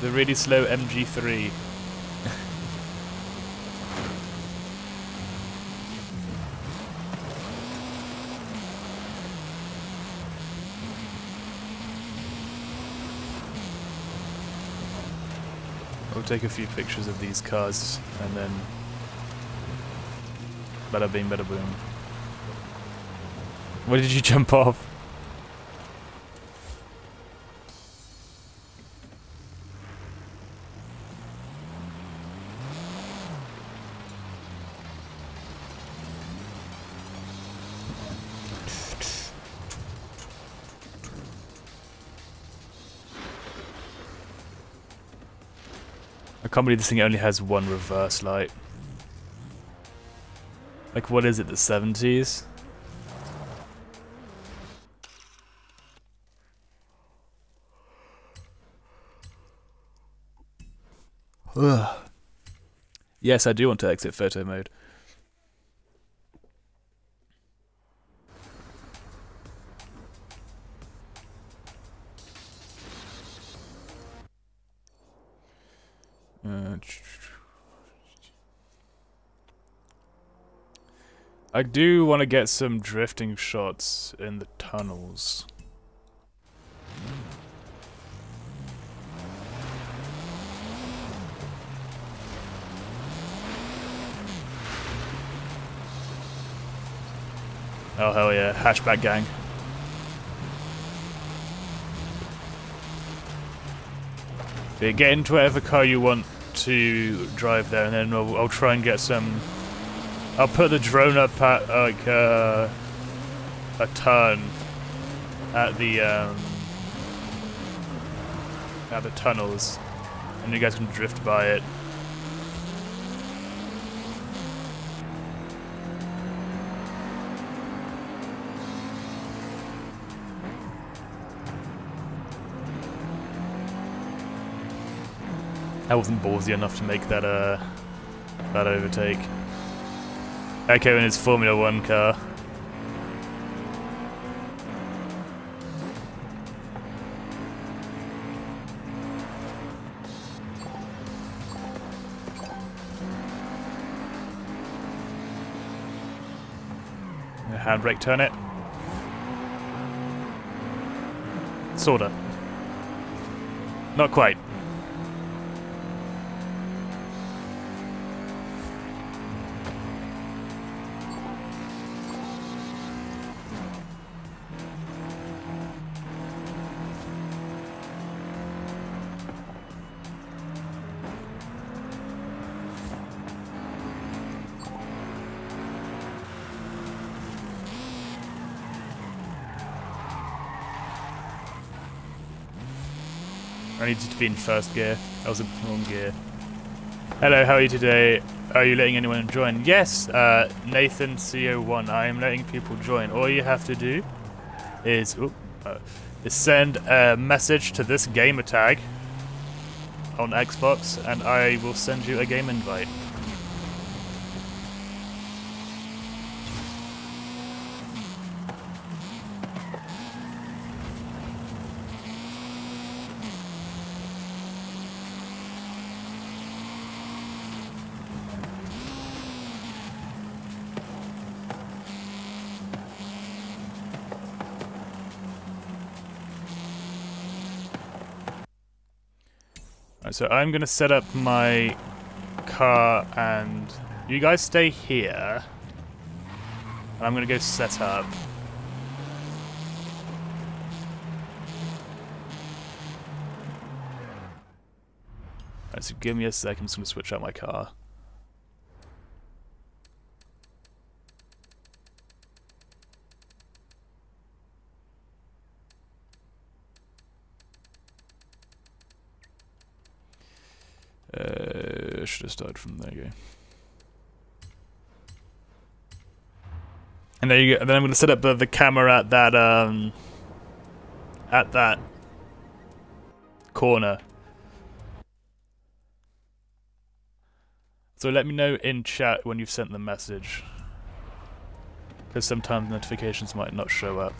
The really slow MG3. I'll take a few pictures of these cars and then bada bing bada boom. Where did you jump off? Can't believe this thing only has one reverse light. Like, what is it, the 70s? Ugh. Yes, I do want to exit photo mode. I do want to get some drifting shots in the tunnels. Oh hell yeah, hatchback gang. Yeah, get into whatever car you want to drive there, and then I'll, I'll try and get some. I'll put the drone up at like uh, a turn at the um, at the tunnels, and you guys can drift by it. I wasn't ballsy enough to make that uh that overtake. Okay, in his Formula One car. Handbrake, turn it. Sorta. Not quite. Needed to be in first gear. I was in wrong gear. Hello, how are you today? Are you letting anyone join? Yes, uh, Nathan CO1. I am letting people join. All you have to do is, uh, is send a message to this gamer tag on Xbox, and I will send you a game invite. Right, so I'm gonna set up my car and you guys stay here. And I'm gonna go set up. Right, so give me a sec, I'm just gonna switch out my car. Have started from there. You. And there you go. And then I'm going to set up the, the camera at that um at that corner. So let me know in chat when you've sent the message. Because sometimes notifications might not show up.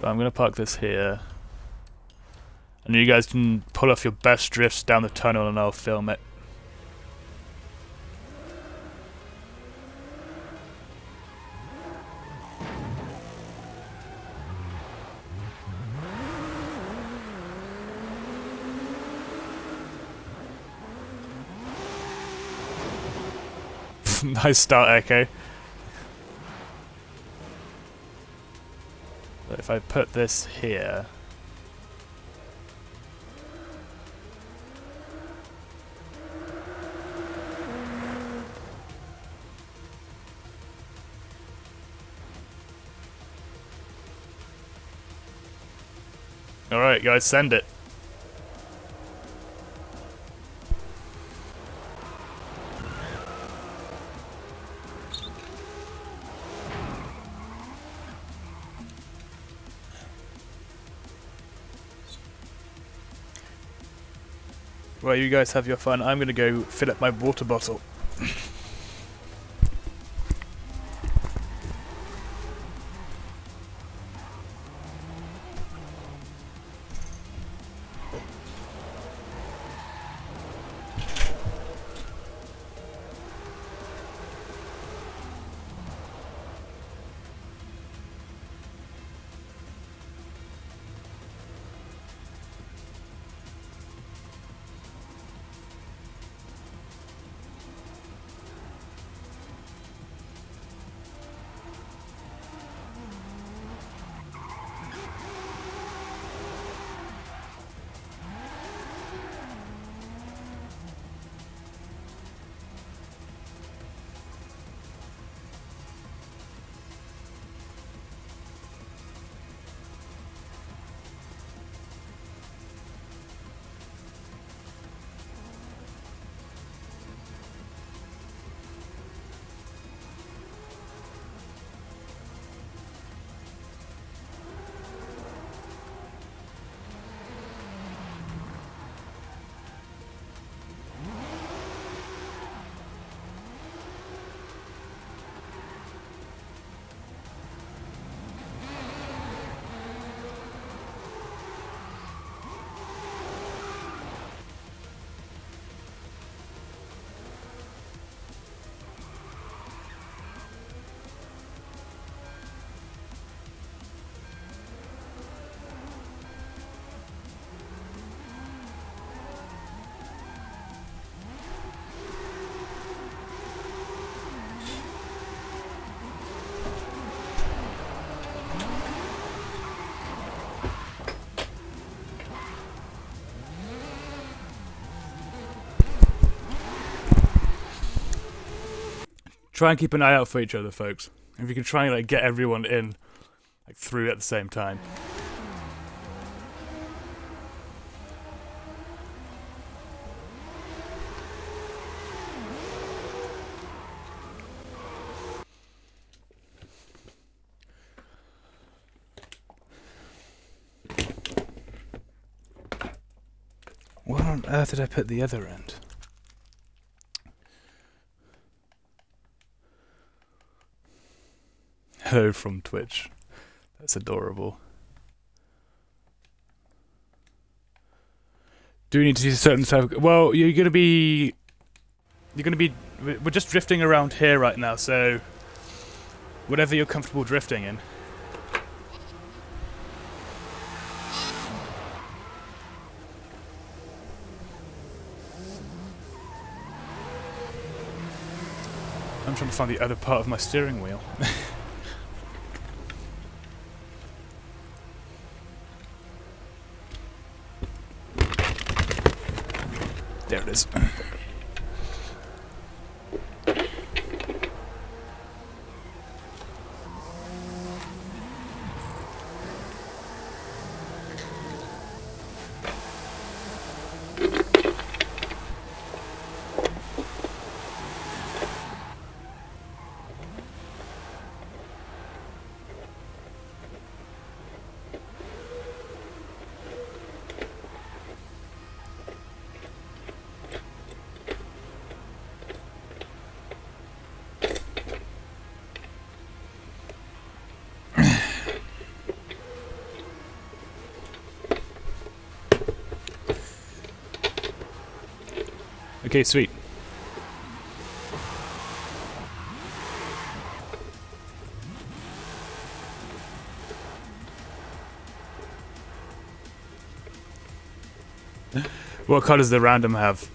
So I'm going to park this here. And you guys can pull off your best drifts down the tunnel and I'll film it. nice start, Echo. I put this here... Alright guys, send it. Well, you guys have your fun. I'm gonna go fill up my water bottle. Try and keep an eye out for each other, folks. If you can try and like get everyone in, like through at the same time. Where on earth did I put the other end? Hello from Twitch. That's adorable. Do we need to do certain stuff? Well, you're gonna be. You're gonna be. We're just drifting around here right now, so. Whatever you're comfortable drifting in. I'm trying to find the other part of my steering wheel. there it is. Okay, sweet. what does the random have?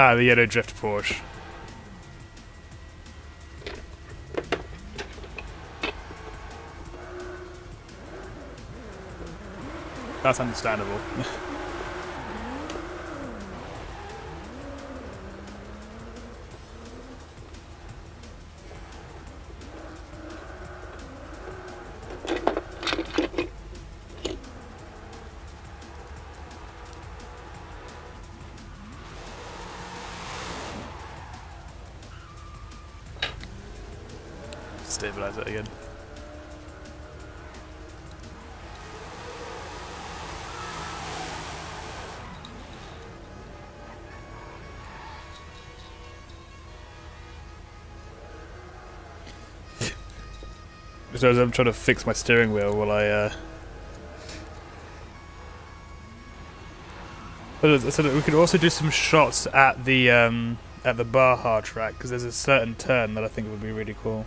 Ah, the yellow drift Porsche. That's understandable. I'm trying to fix my steering wheel while I uh so we could also do some shots at the um, at the Baja track because there's a certain turn that I think would be really cool.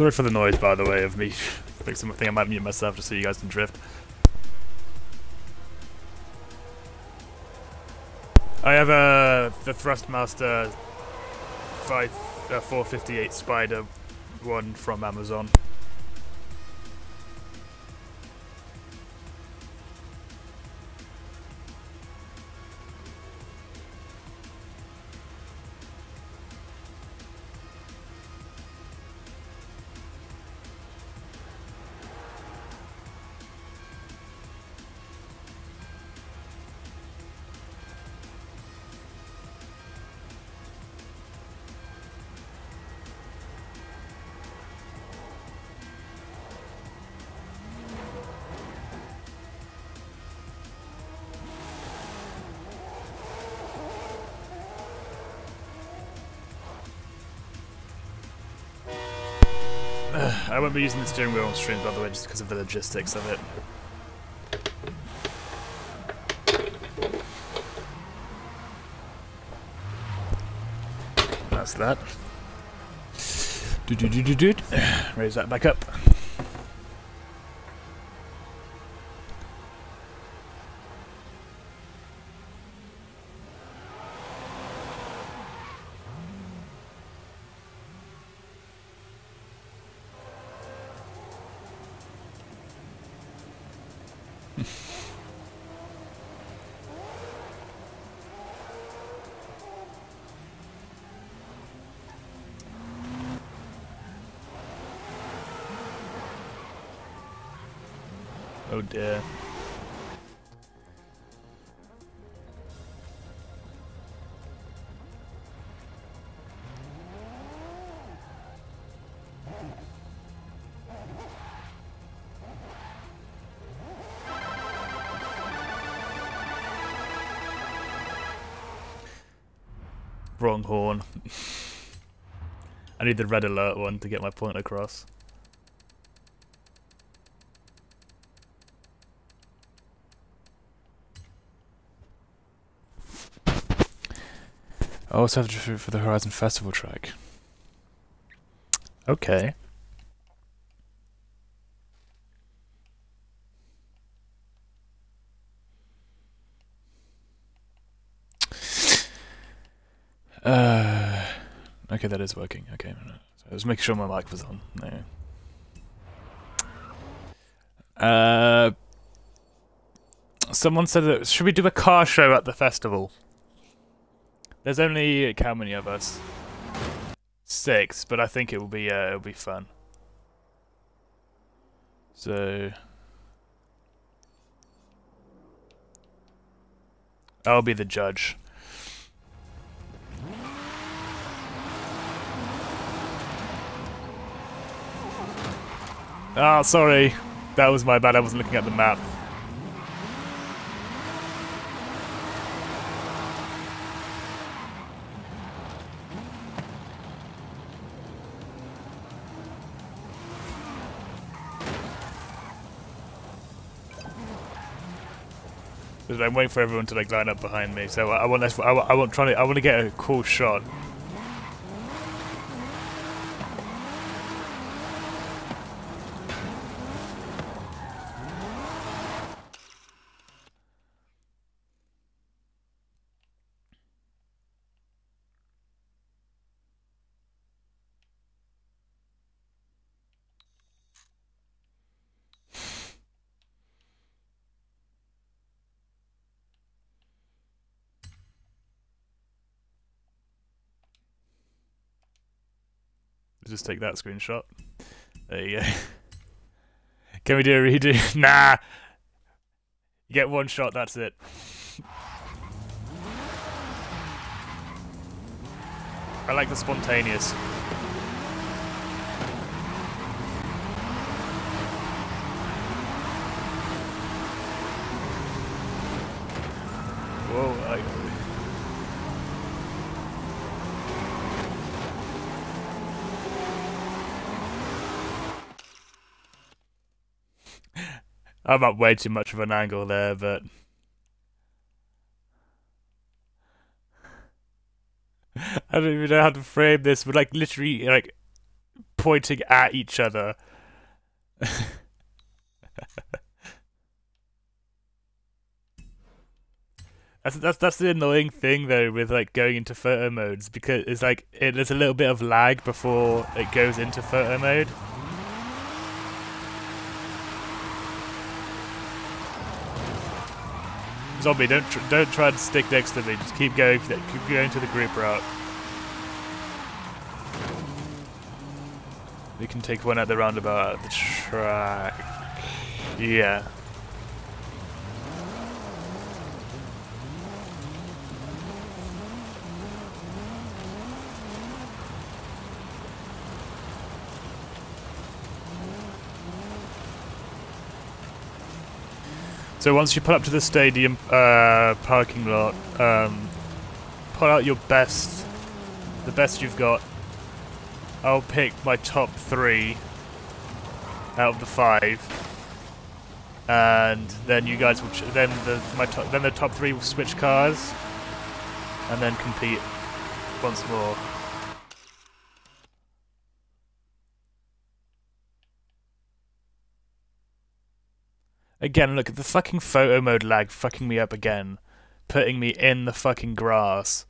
Sorry for the noise, by the way, of me fixing my thing. I might mute myself just so you guys can drift. I have a the Thrustmaster 5 uh, 458 Spider one from Amazon. I won't be using the steering wheel on stream, by the way, just because of the logistics of it. That's that. Do do do do do. Raise that back up. Oh dear. Wrong horn. I need the red alert one to get my point across. I also have to do for the Horizon Festival track. Okay. Uh, okay, that is working. Okay, so I was making sure my mic was on. No. Uh, someone said that should we do a car show at the festival? There's only how many of us? six, but I think it will be uh, it'll be fun. So I'll be the judge. Ah, oh, sorry. That was my bad. I wasn't looking at the map. I'm waiting for everyone to like line up behind me. So I, I want I, I want trying to I want to get a cool shot. Just take that screenshot. There you go. Can we do a redo? nah! You get one shot, that's it. I like the spontaneous. Whoa, I... I'm at way too much of an angle there, but... I don't even know how to frame this, but like literally like pointing at each other. that's that's that's the annoying thing though with like going into photo modes because it's like it, there's a little bit of lag before it goes into photo mode. Zombie, don't tr don't try and stick next to me. Just keep going. Keep going to the group route. We can take one at the roundabout at the track. Yeah. So once you pull up to the stadium uh, parking lot, um, pull out your best, the best you've got. I'll pick my top three out of the five, and then you guys will. then the my top, then the top three will switch cars, and then compete once more. Again, look at the fucking photo mode lag fucking me up again. Putting me in the fucking grass.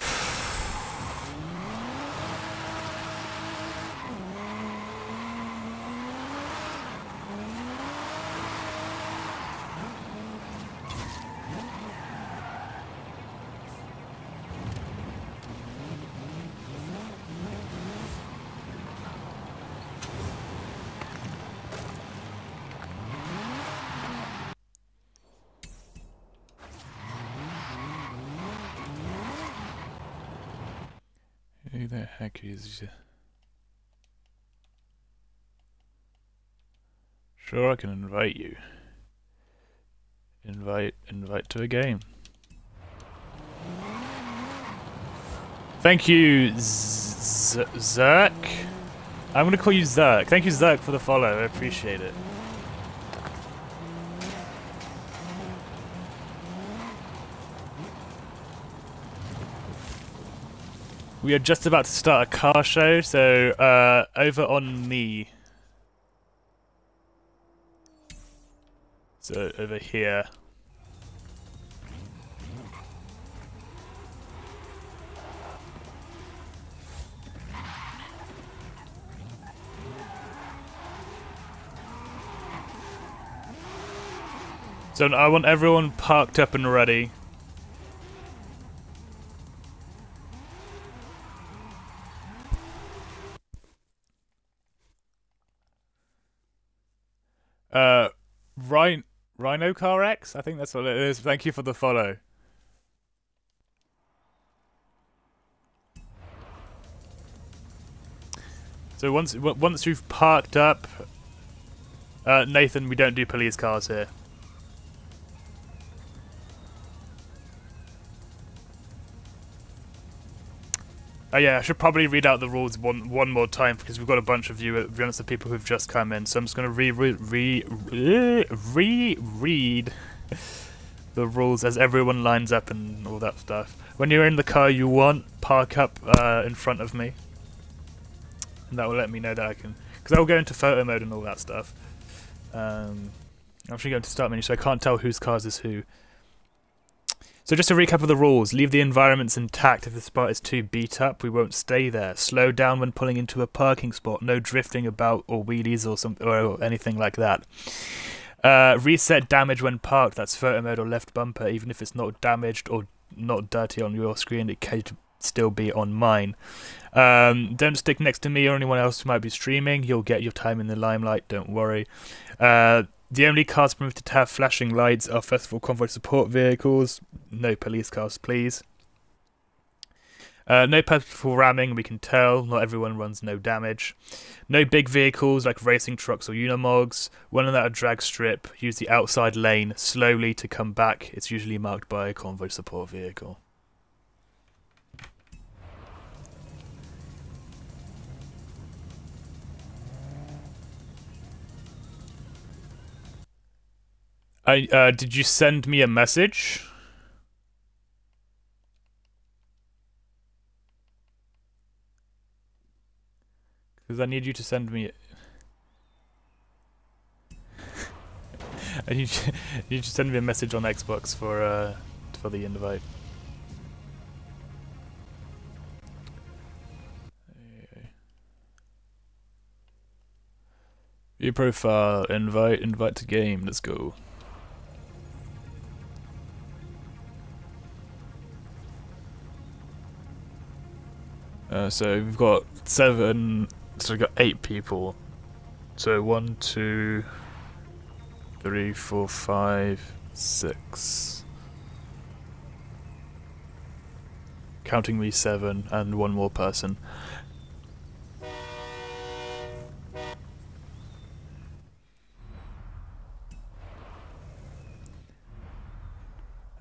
Who Sure, I can invite you. Invite, invite to a game. Thank you, Zerk. I'm gonna call you Zerk. Thank you, Zerk, for the follow. I appreciate it. We are just about to start a car show, so uh, over on me. So over here. So I want everyone parked up and ready. Uh, Rhino, Rhino Car X? I think that's what it is. Thank you for the follow. So once once you've parked up, uh, Nathan, we don't do police cars here. Oh yeah, I should probably read out the rules one one more time because we've got a bunch of you, viewers, of people who've just come in. So I'm just gonna re re re re read the rules as everyone lines up and all that stuff. When you're in the car you want, park up uh, in front of me, and that will let me know that I can. Because I will go into photo mode and all that stuff. Um, I'm actually going to start menu, so I can't tell whose cars is who. So just to recap of the rules, leave the environments intact if the spot is too beat up, we won't stay there. Slow down when pulling into a parking spot, no drifting about or wheelies or something or anything like that. Uh, reset damage when parked, that's photo mode or left bumper, even if it's not damaged or not dirty on your screen, it can still be on mine. Um, don't stick next to me or anyone else who might be streaming, you'll get your time in the limelight, don't worry. Uh, the only cars permitted to have flashing lights are Festival Convoy support vehicles. No police cars, please. Uh, no purposeful ramming, we can tell. Not everyone runs no damage. No big vehicles like racing trucks or Unimogs. When on that drag strip, use the outside lane slowly to come back. It's usually marked by a convoy support vehicle. I uh, did you send me a message? Because I need you to send me. I need you, need to send me a message on Xbox for uh for the invite. Your profile, invite, invite to game, let's go. Uh, so we've got seven, so we've got eight people. So one, two, three, four, five, six. Counting me, seven, and one more person.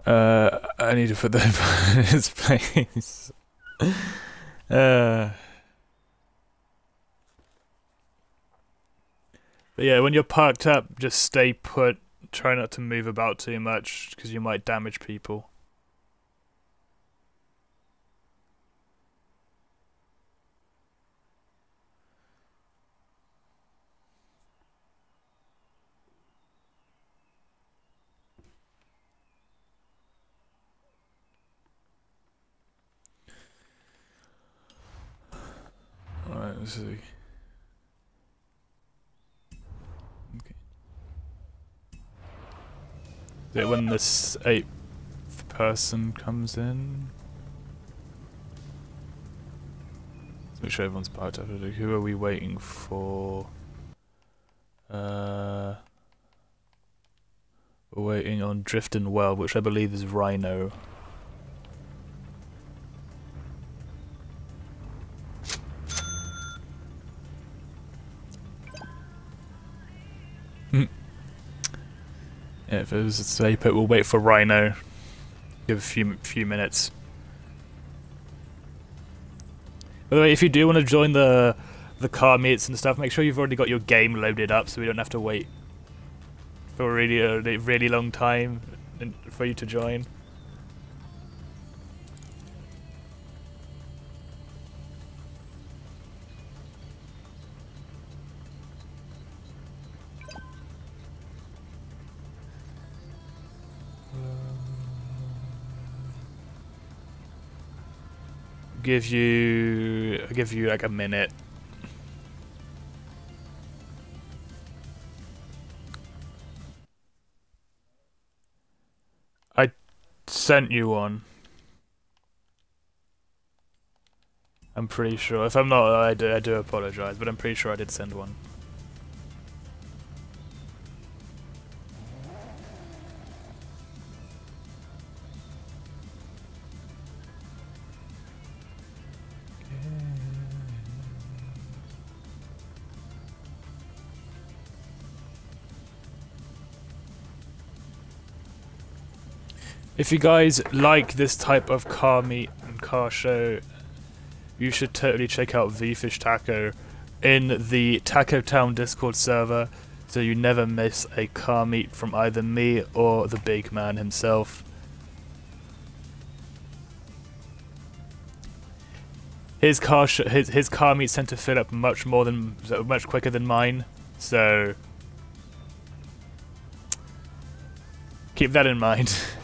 Uh, I need to put that in its place. Uh, but yeah, when you're parked up, just stay put. Try not to move about too much because you might damage people. Alright, Okay. Is it when this eighth person comes in? Let's make sure everyone's parked. Who are we waiting for? Uh, we're waiting on Drifting Well, which I believe is Rhino. If it was a stay put, we'll wait for Rhino. Give a few few minutes. By the way, if you do want to join the the car meets and stuff, make sure you've already got your game loaded up, so we don't have to wait for a really a really long time for you to join. Give you I'll give you like a minute. I sent you one. I'm pretty sure. If I'm not, I do, I do apologize, but I'm pretty sure I did send one. If you guys like this type of car meet and car show, you should totally check out V-Fish Taco in the Taco Town Discord server so you never miss a car meet from either me or the big man himself. His car his his car meets tend to fill up much more than much quicker than mine, so keep that in mind.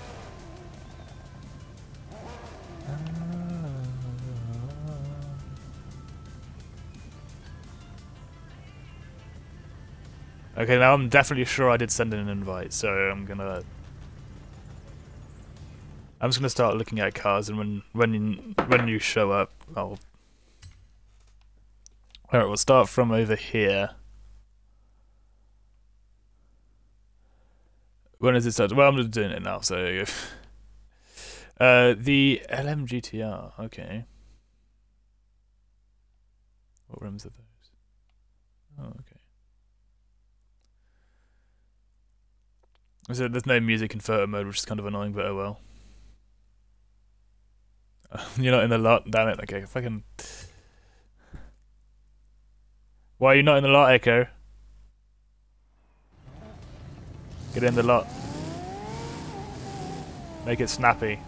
Okay, now I'm definitely sure I did send an invite, so I'm gonna... I'm just gonna start looking at cars, and when when you, when you show up, I'll... Alright, we'll start from over here. When is it start? Well, I'm just doing it now, so... uh, the LMGTR, okay. What rims are those? Oh, okay. So there's no music in photo mode, which is kind of annoying, but oh well. You're not in the lot, damn it. Okay, fucking. Why are you not in the lot, Echo? Get in the lot. Make it snappy.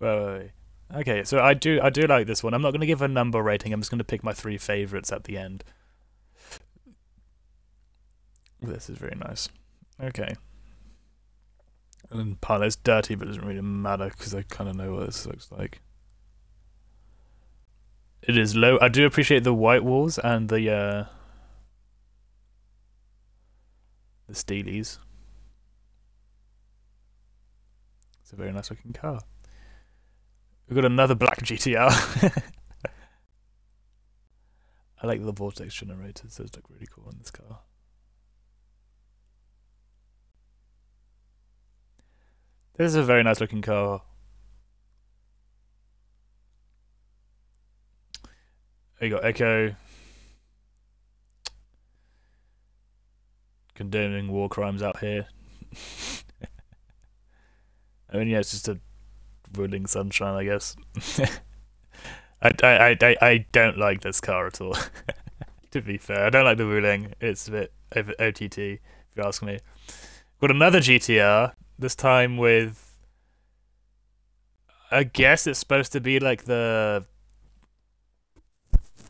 Wait, wait, wait. Okay, so I do I do like this one. I'm not going to give a number rating. I'm just going to pick my three favorites at the end. This is very nice. Okay. And then Pilot's dirty, but it doesn't really matter because I kind of know what this looks like. It is low. I do appreciate the white walls and the uh, the steelies. It's a very nice looking car. We've got another black GTR. I like the vortex generators, those look really cool in this car. This is a very nice looking car. You got Echo. Condemning war crimes out here. I mean, yeah, it's just a ruling sunshine, I guess. I, I, I, I don't like this car at all. to be fair, I don't like the ruling. It's a bit OTT, if you ask me. Got another GTR, this time with. I guess it's supposed to be like the.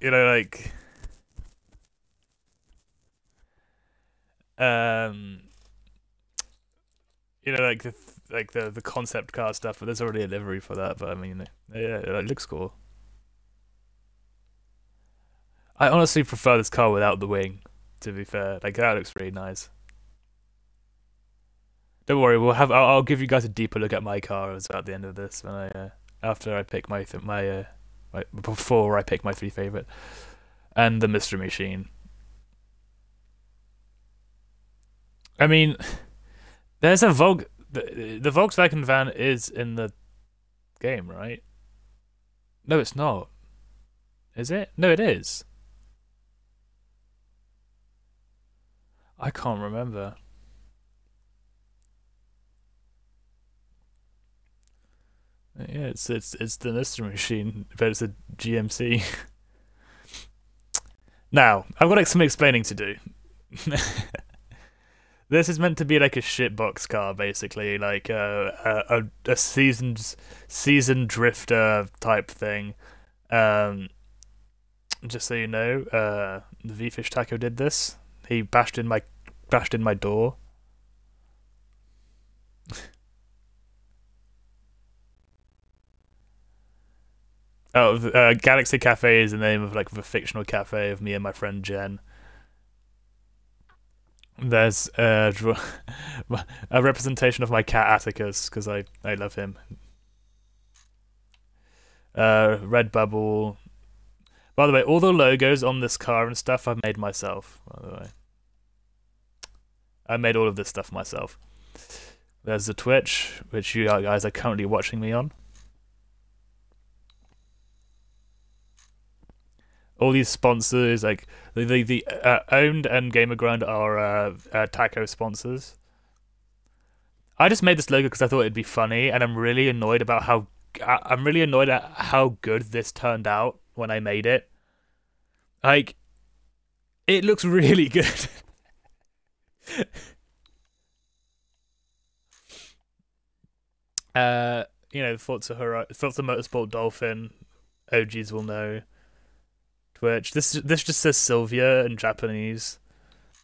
You know, like. Um. You know, like the like the the concept car stuff, but there's already a livery for that. But I mean, yeah, it looks cool. I honestly prefer this car without the wing. To be fair, like that looks really nice. Don't worry, we'll have. I'll, I'll give you guys a deeper look at my car at the end of this when I uh, after I pick my my, uh, my before I pick my three favorite and the mystery machine. I mean, there's a Vogue the the Volkswagen van is in the game, right? No, it's not. Is it? No, it is. I can't remember. Yeah, it's it's it's the mystery machine, but it's a GMC. now, I've got some explaining to do. This is meant to be like a shitbox car, basically, like a a, a seasoned seasoned drifter type thing. Um, just so you know, uh, the V Fish Taco did this. He bashed in my bashed in my door. oh, uh, Galaxy Cafe is the name of like the fictional cafe of me and my friend Jen. There's uh, a representation of my cat Atticus because I, I love him. Uh, Redbubble. By the way, all the logos on this car and stuff I've made myself. By the way, I made all of this stuff myself. There's the Twitch, which you guys are currently watching me on. All these sponsors, like the the, the uh, owned and Gamergrind are uh, uh, taco sponsors. I just made this logo because I thought it'd be funny, and I'm really annoyed about how I- I'm really annoyed at how good this turned out when I made it. Like, it looks really good. uh, you know, Forza, Hori- Forza Motorsport Dolphin, OGs will know. Twitch. This this just says Silvia in Japanese,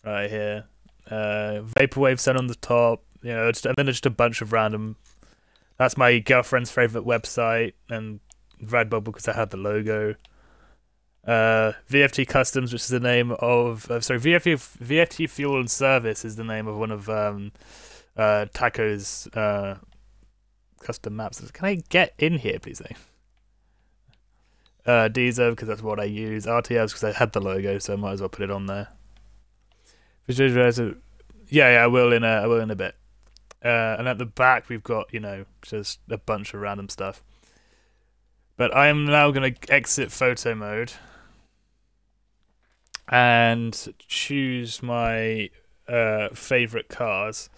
right here. Uh, Vaporwave Sun on the top. You know, just, and then just a bunch of random. That's my girlfriend's favorite website, and Redbubble because I had the logo. Uh, VFT Customs, which is the name of uh, sorry VFT VFT Fuel and Service is the name of one of um, uh, Taco's uh, custom maps. Can I get in here, please? Though? Uh, Deezer because that's what I use. RTS because I had the logo, so I might as well put it on there. Yeah, yeah, I will in a, I will in a bit. Uh, and at the back we've got you know just a bunch of random stuff. But I am now going to exit photo mode and choose my uh, favorite cars.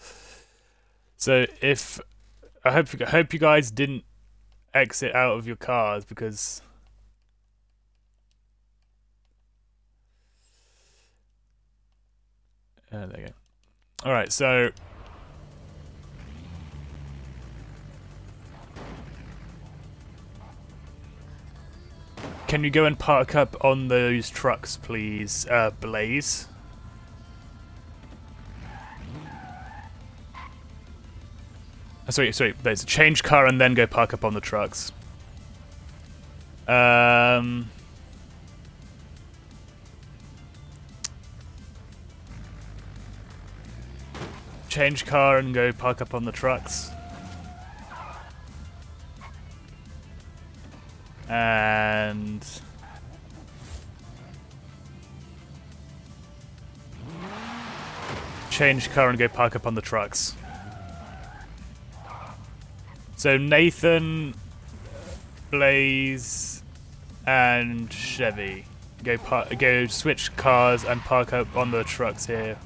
So if I hope I hope you guys didn't exit out of your cars because Uh, there you go. All right, so can you go and park up on those trucks, please, uh, Blaze? Uh, sorry, sorry, Blaze. Change car and then go park up on the trucks. Um. Change car and go park up on the trucks. And change car and go park up on the trucks. So Nathan, Blaze, and Chevy go go switch cars and park up on the trucks here.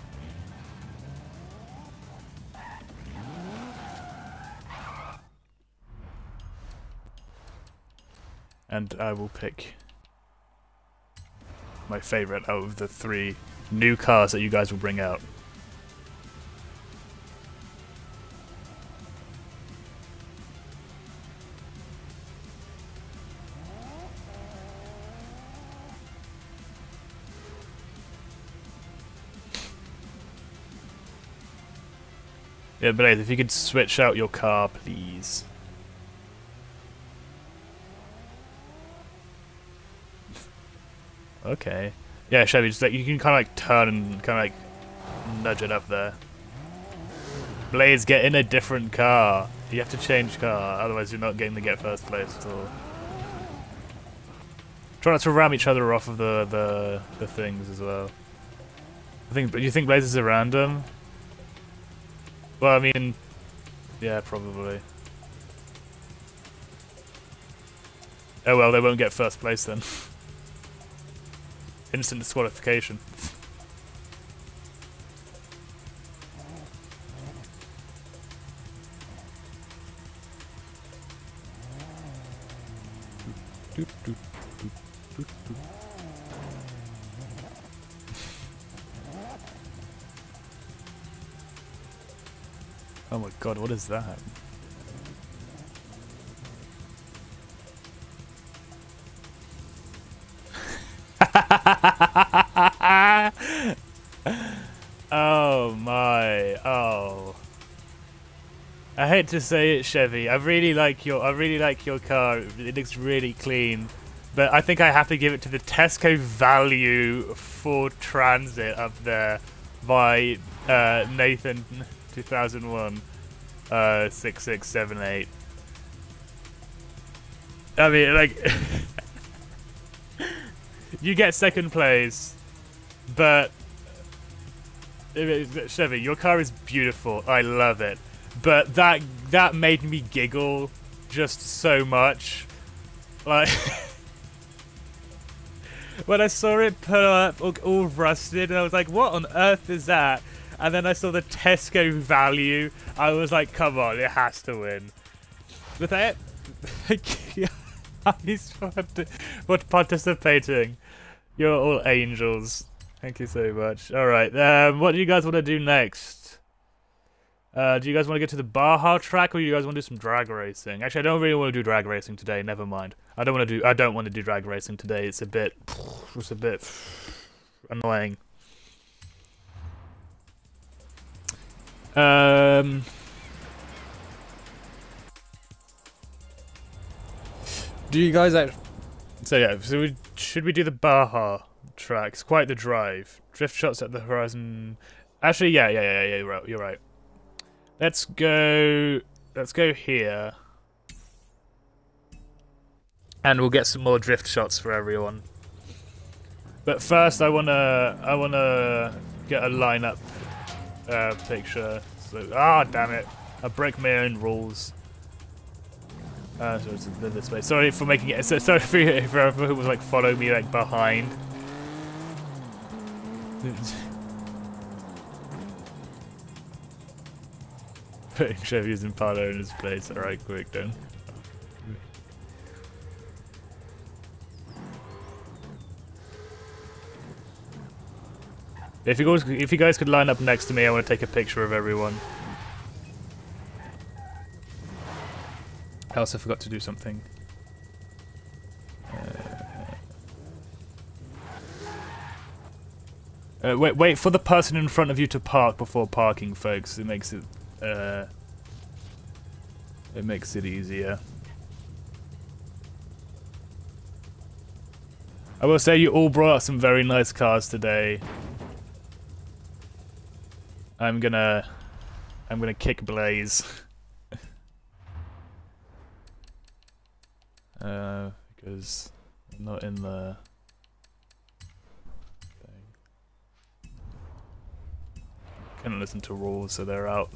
And I will pick my favorite out of the three new cars that you guys will bring out. Yeah, Blaze, if you could switch out your car, please. Okay. Yeah, Chevy, just like you can kind of like turn and kind of like nudge it up there. Blaze, get in a different car. You have to change car, otherwise you're not getting to get first place at all. Try not to ram each other off of the the, the things as well. I think. Do you think Blaze is a random? Well, I mean, yeah, probably. Oh well, they won't get first place then. Instant disqualification. oh my god, what is that? To say it, Chevy. I really like your I really like your car. It looks really clean. But I think I have to give it to the Tesco Value Ford Transit up there by uh, Nathan 2001 uh, 6678. I mean, like, you get second place, but Chevy, your car is beautiful. I love it but that that made me giggle just so much. Like when I saw it put up all, all rusted, and I was like, "What on earth is that?" And then I saw the Tesco value. I was like, "Come on, it has to win." But that, thanks for, for participating. You're all angels. Thank you so much. All right, um, what do you guys want to do next? Uh, do you guys want to get to the Baja track, or do you guys want to do some drag racing? Actually, I don't really want to do drag racing today. Never mind. I don't want to do. I don't want to do drag racing today. It's a bit. It's a bit annoying. Um. Do you guys act? So yeah. So we, should we do the Baja track? It's quite the drive. Drift shots at the horizon. Actually, yeah, yeah, yeah, yeah. You're right. You're right. Let's go... Let's go here. And we'll get some more drift shots for everyone. But first I wanna... I wanna get a lineup uh, picture. So, ah, damn it. I break my own rules. Uh, so it's this way. Sorry for making it. So sorry for, for everyone who was like follow me like behind. putting Chevy's Impala in his place. Alright, quick then. If you guys, if you guys could line up next to me, I want to take a picture of everyone. I also forgot to do something. Uh, uh, wait, wait for the person in front of you to park before parking, folks. It makes it uh, it makes it easier. I will say you all brought up some very nice cars today. I'm gonna... I'm gonna kick Blaze. uh, because I'm not in the... Thing. Couldn't listen to rules, so they're out.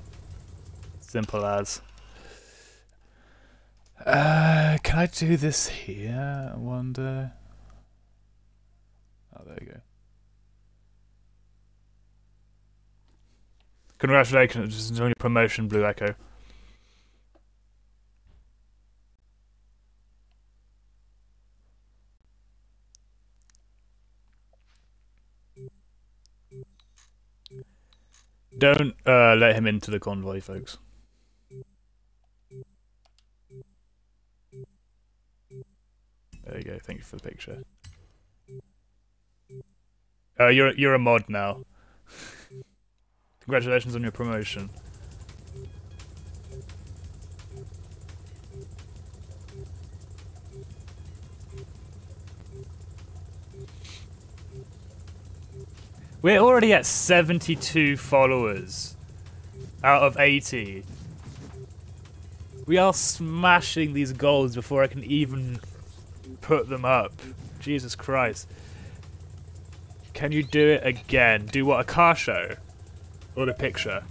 Simple as. Uh, can I do this here? I wonder. Oh, there you go. Congratulations on your promotion, Blue Echo. Don't uh, let him into the convoy, folks. There you go. Thank you for the picture. Uh, you're you're a mod now. Congratulations on your promotion. We're already at 72 followers out of 80. We are smashing these goals before I can even put them up. Jesus Christ. Can you do it again? Do what, a car show? Or a picture?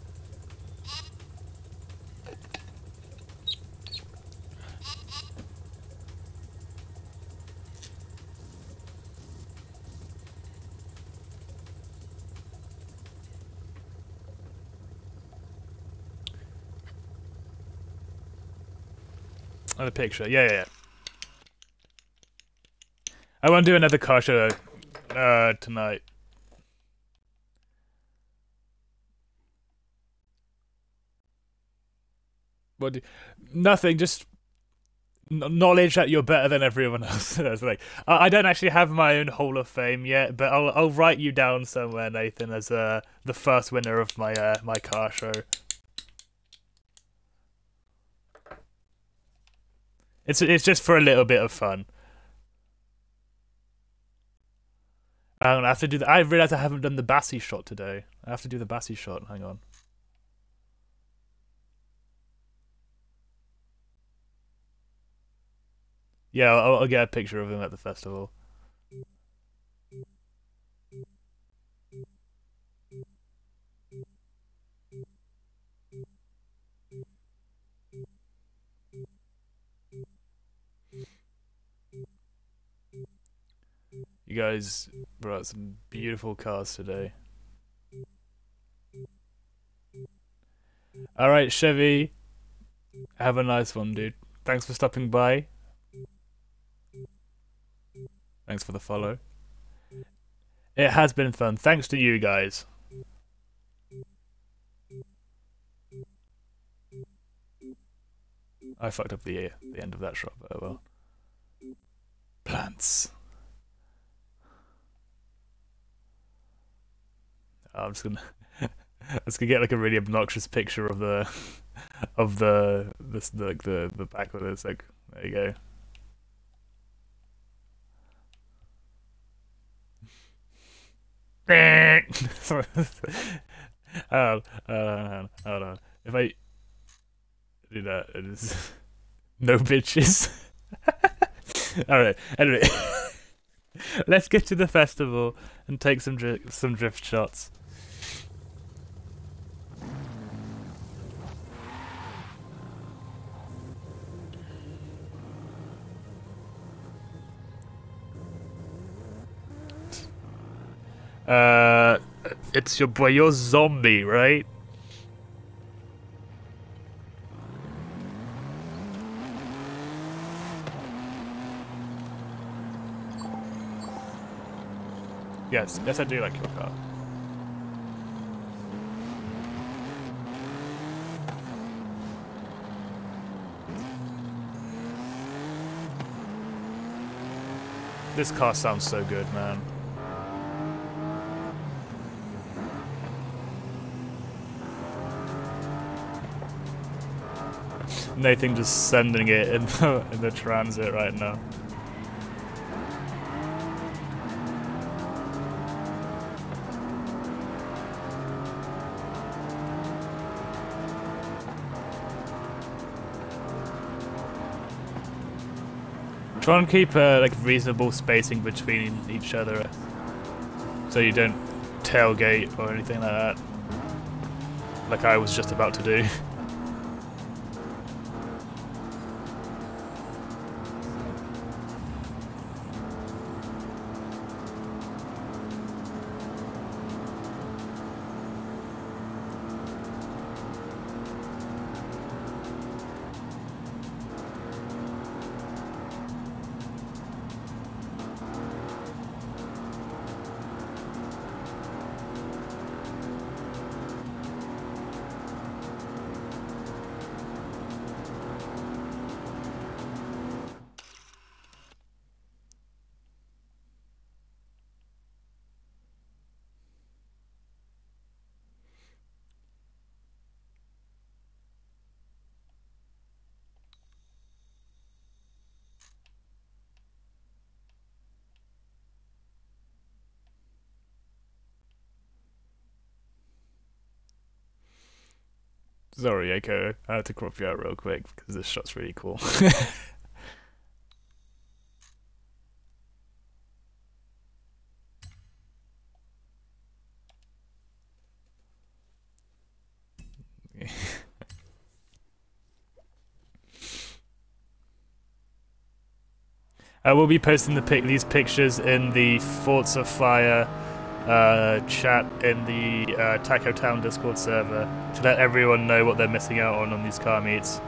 Oh, a picture, yeah, yeah, yeah. I want to do another car show uh, tonight. What? Do, nothing. Just knowledge that you're better than everyone else. That's like I, don't actually have my own Hall of Fame yet, but I'll I'll write you down somewhere, Nathan, as uh, the first winner of my uh, my car show. It's it's just for a little bit of fun. on, I have to do that. I realized I haven't done the Bassi shot today. I have to do the Bassi shot. Hang on. Yeah, I'll, I'll get a picture of him at the festival. You guys brought some beautiful cars today. Alright, Chevy. Have a nice one, dude. Thanks for stopping by. Thanks for the follow. It has been fun. Thanks to you guys. I fucked up the the end of that shot, but oh well. Plants. I'm just gonna just gonna get like a really obnoxious picture of the of the this like the the back of this like there you go. hold on, hold on, hold on. If I do that, it is no bitches. Alright, anyway. Let's get to the festival and take some dri some drift shots. Uh, it's your boy, you're zombie, right? Yes, yes, I do like your car. This car sounds so good, man. Nathan just sending it in the, in the transit right now. Try and keep uh, like reasonable spacing between each other, so you don't tailgate or anything like that, like I was just about to do. Echo. I had to crop you out real quick because this shot's really cool. I will be posting the pic these pictures in the Forts of Fire uh, chat in the uh, Taco Town Discord server to let everyone know what they're missing out on on these car meets.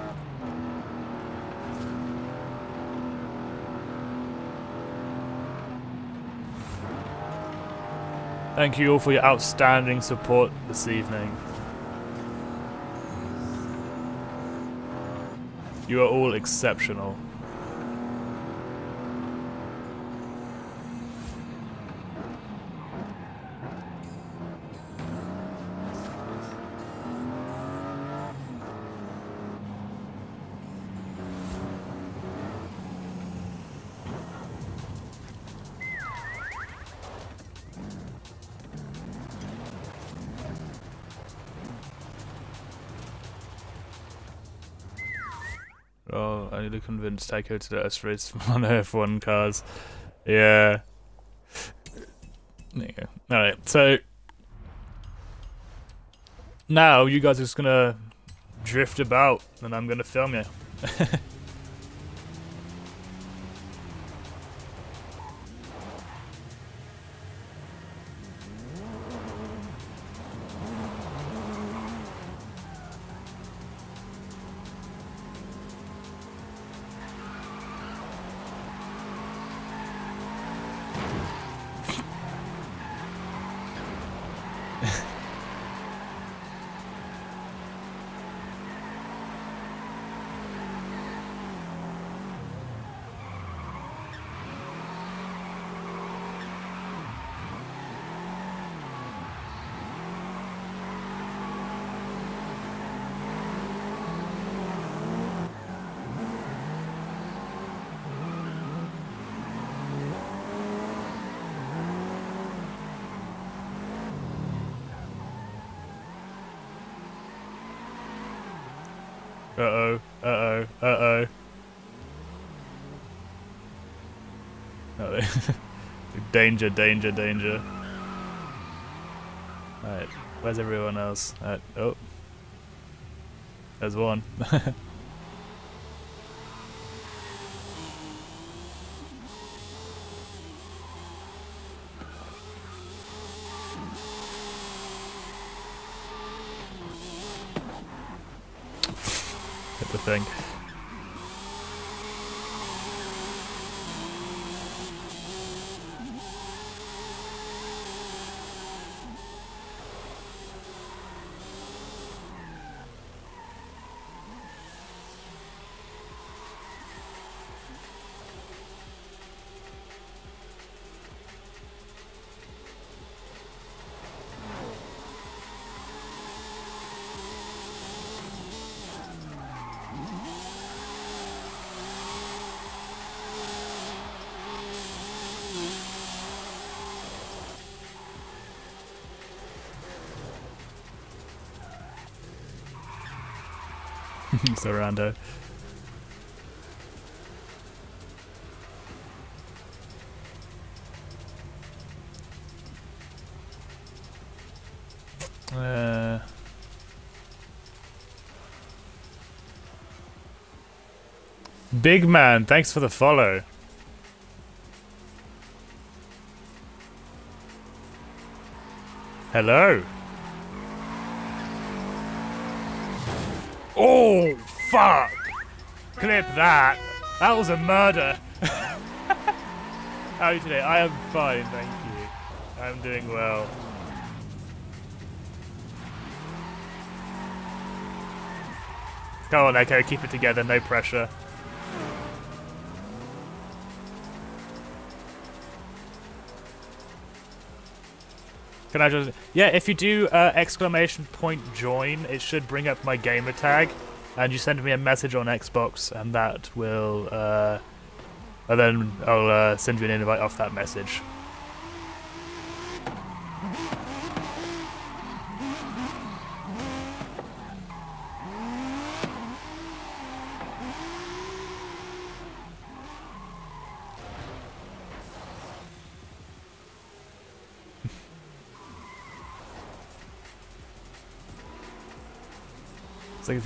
Thank you all for your outstanding support this evening. You are all exceptional. Oh, I to let us race on F1 cars. Yeah. There you go. Alright, so... Now, you guys are just gonna drift about, and I'm gonna film you. Uh oh. Uh oh. Uh oh. Oh, danger, danger, danger. Alright, where's everyone else? Oh. There's one. thing. Sorando. Uh, Big man, thanks for the follow. Hello. Oh, fuck! Clip that. That was a murder. How are you today? I am fine, thank you. I'm doing well. Come on, Echo, keep it together, no pressure. Can I just... Yeah, if you do uh, exclamation point join, it should bring up my gamer tag. And you send me a message on Xbox, and that will... Uh, and then I'll uh, send you an invite off that message.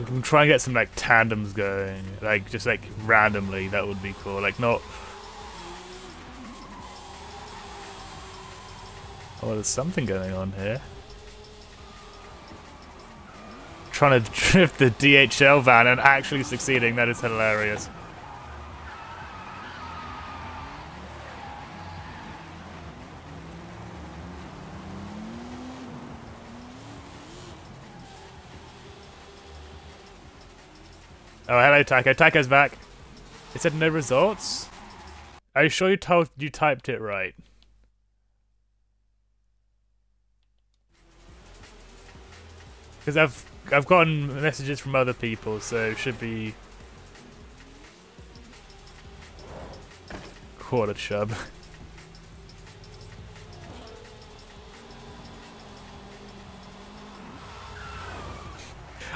If we can try and get some like tandems going, like just like randomly, that would be cool. Like not. Oh, there's something going on here. Trying to drift the DHL van and actually succeeding, that is hilarious. Taco. Taco's back. It said no results. Are you sure you told you typed it right? Because I've I've gotten messages from other people, so should be quarter chub.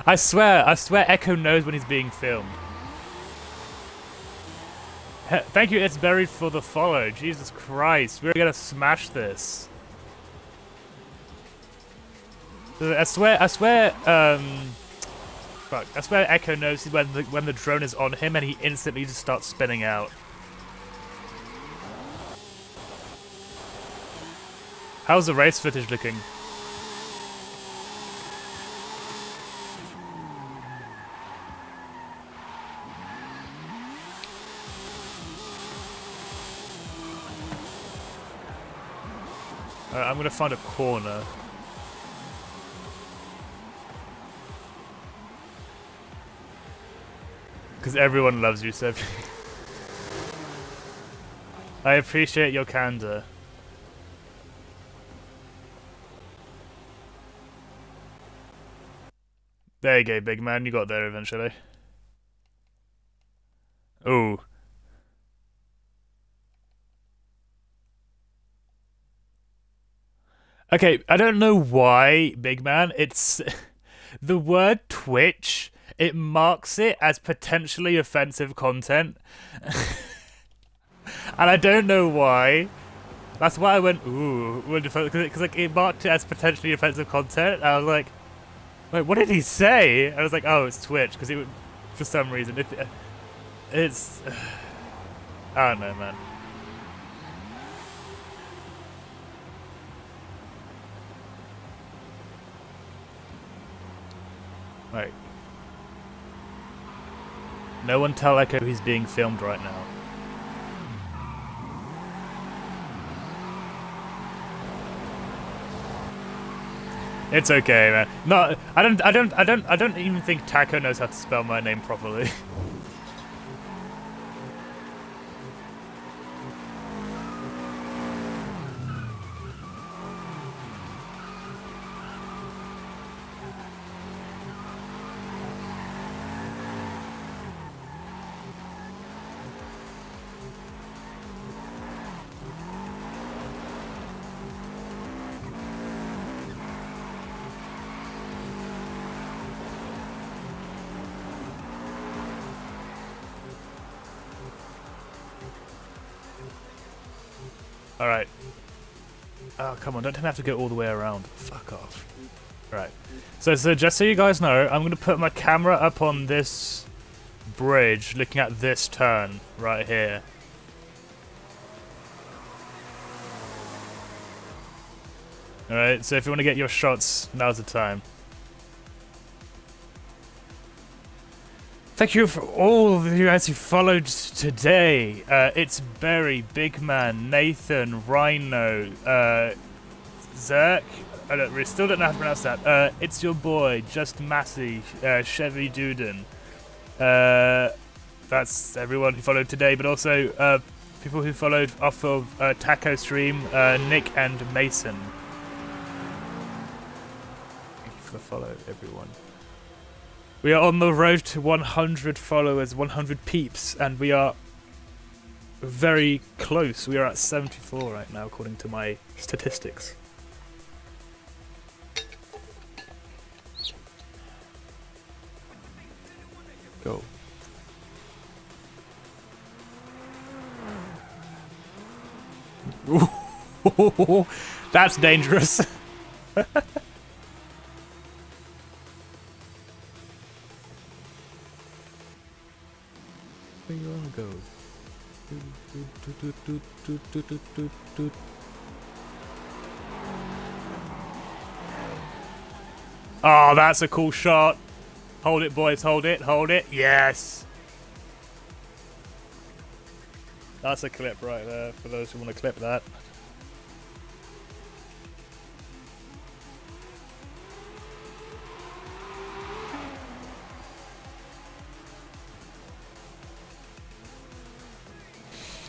I swear, I swear Echo knows when he's being filmed. Thank you, It's Buried, for the follow. Jesus Christ, we're gonna smash this. I swear, I swear, um... Fuck, I swear Echo knows when the, when the drone is on him and he instantly just starts spinning out. How's the race footage looking? I'm gonna find a corner. Because everyone loves you, Sophie. I appreciate your candor. There you go, big man. You got there eventually. Oh. Okay, I don't know why, big man. It's the word Twitch it marks it as potentially offensive content. and I don't know why. That's why I went, ooh, because like, it marked it as potentially offensive content. I was like, wait, what did he say? I was like, oh, it's Twitch, because it would, for some reason, it, uh, it's, I don't know, man. Right. No one tell Echo he's being filmed right now. It's okay, man. No, I don't, I don't, I don't, I don't even think Taco knows how to spell my name properly. come on, don't have to go all the way around. Fuck off. Right. So, so just so you guys know, I'm going to put my camera up on this bridge, looking at this turn right here. Alright, so if you want to get your shots, now's the time. Thank you for all of you guys who followed today. Uh, it's Berry, Big Man, Nathan, Rhino, uh, Zerk. I don't, we still don't know how to pronounce that. Uh, it's your boy, Just Massey, uh, Chevy Duden. Uh, that's everyone who followed today, but also uh, people who followed off of uh, Taco Stream, uh, Nick and Mason. Thank you for the follow, everyone. We are on the road to 100 followers, 100 peeps, and we are very close. We are at 74 right now, according to my statistics. Go. That's dangerous. where you wanna go. Oh, that's a cool shot. Hold it, boys. Hold it. Hold it. Yes. That's a clip right there for those who want to clip that.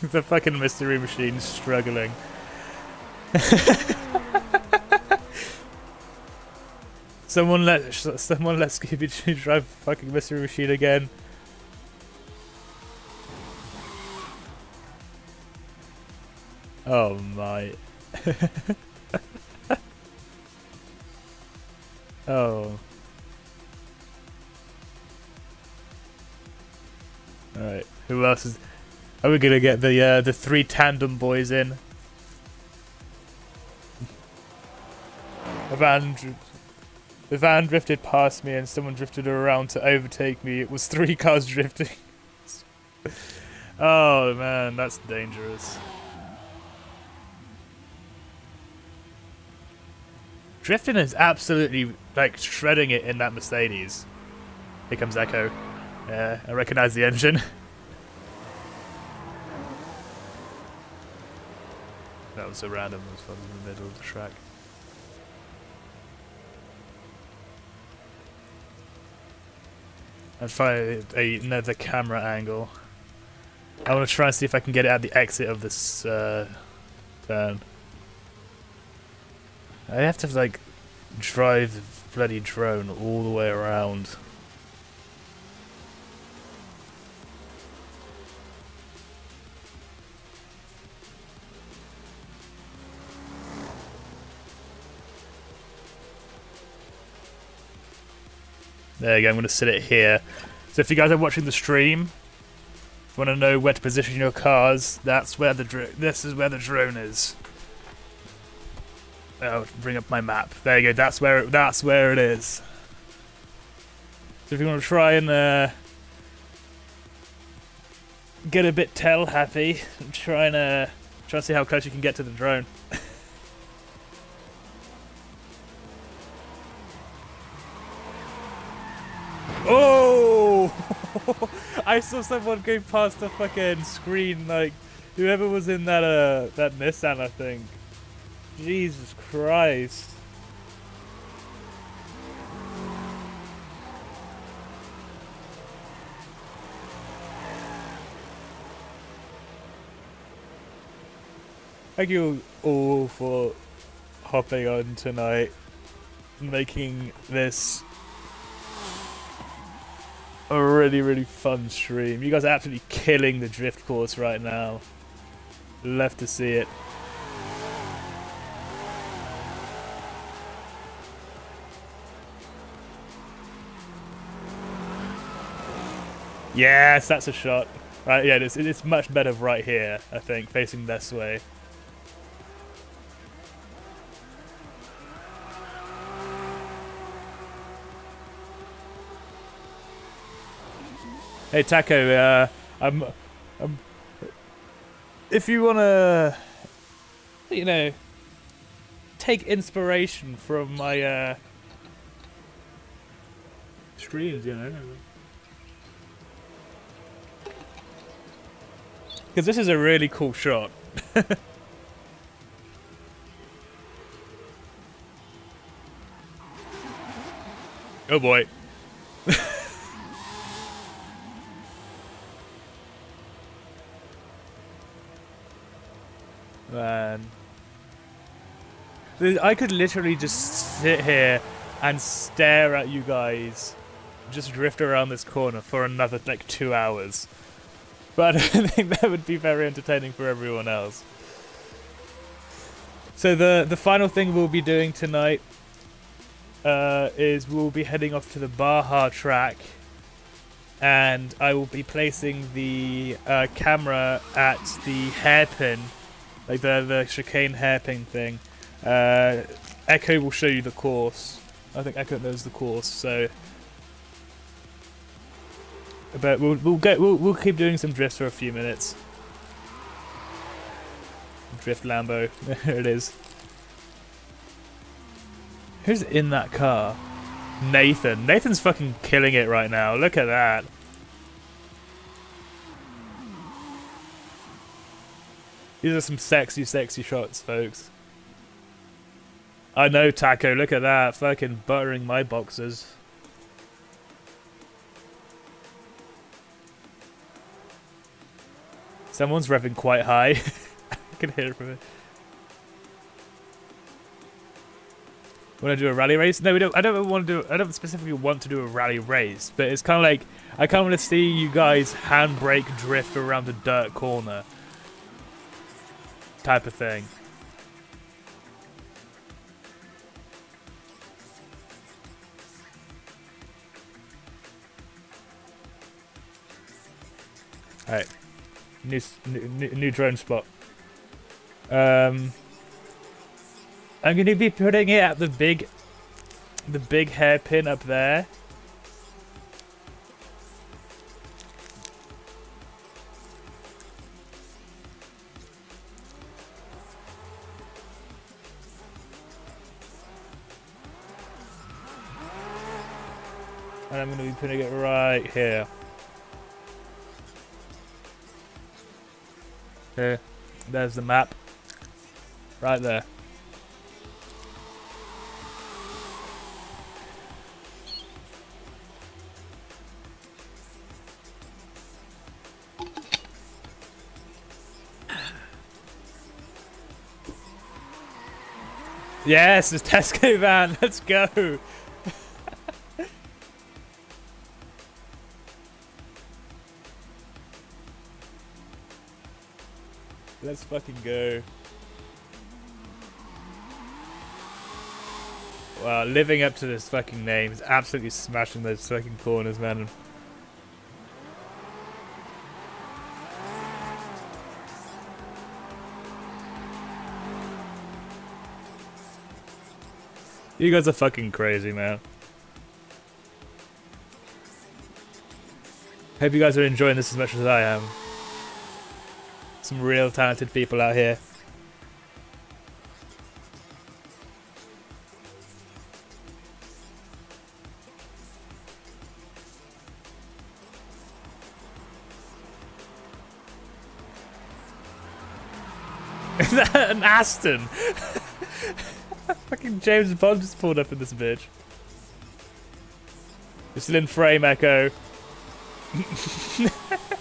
the fucking mystery machine struggling. someone let someone let Scooby Doo drive fucking mystery machine again. Oh my. oh. Alright, who else is are we gonna get the uh, the three tandem boys in? The van, the van drifted past me, and someone drifted around to overtake me. It was three cars drifting. oh man, that's dangerous. Drifting is absolutely like shredding it in that Mercedes. Here comes Echo. Yeah, I recognize the engine. That was a random as well in the middle of the track. And find another camera angle. I want to try and see if I can get it at the exit of this uh, turn. I have to like drive the bloody drone all the way around. There you go. I'm going to sit it here. So if you guys are watching the stream, want to know where to position your cars, that's where the dr- this is where the drone is. I'll bring up my map. There you go. That's where it, that's where it is. So if you want to try and uh, get a bit tell happy, try and uh, try and see how close you can get to the drone. Oh! I saw someone go past the fucking screen, like whoever was in that uh that Nissan, I think. Jesus Christ. Thank you all for hopping on tonight, making this a really, really fun stream. You guys are absolutely killing the drift course right now. Love to see it. Yes, that's a shot. Right, yeah, it's, it's much better right here, I think, facing this way. Hey Taco, uh, I'm, I'm, if you wanna, you know, take inspiration from my uh, streams, you know, because this is a really cool shot. oh boy. Man. I could literally just sit here and stare at you guys just drift around this corner for another like two hours. But I think that would be very entertaining for everyone else. So the the final thing we'll be doing tonight uh, is we'll be heading off to the Baja track and I will be placing the uh, camera at the hairpin like the the chicane hairpin thing. Uh, Echo will show you the course. I think Echo knows the course, so. But we'll we'll get we'll we'll keep doing some drifts for a few minutes. Drift Lambo, there it is. Who's in that car? Nathan. Nathan's fucking killing it right now. Look at that. These are some sexy, sexy shots, folks. I know, Taco. Look at that. Fucking buttering my boxes. Someone's revving quite high. I can hear it from it. Want to do a rally race? No, we don't. I don't want to do. I don't specifically want to do a rally race, but it's kind of like I kind of want to see you guys handbrake drift around the dirt corner type of thing. Alright. New, new, new drone spot. Um, I'm going to be putting it at the big, the big hairpin up there. I'm going to be putting it right here. Here. There's the map. Right there. Yes, it's Tesco van. Let's go. Let's fucking go. Wow, living up to this fucking name is absolutely smashing those fucking corners, man. You guys are fucking crazy, man. Hope you guys are enjoying this as much as I am. Some real talented people out here. An Aston? Fucking James Bond just pulled up in this bitch. You're still in frame, Echo.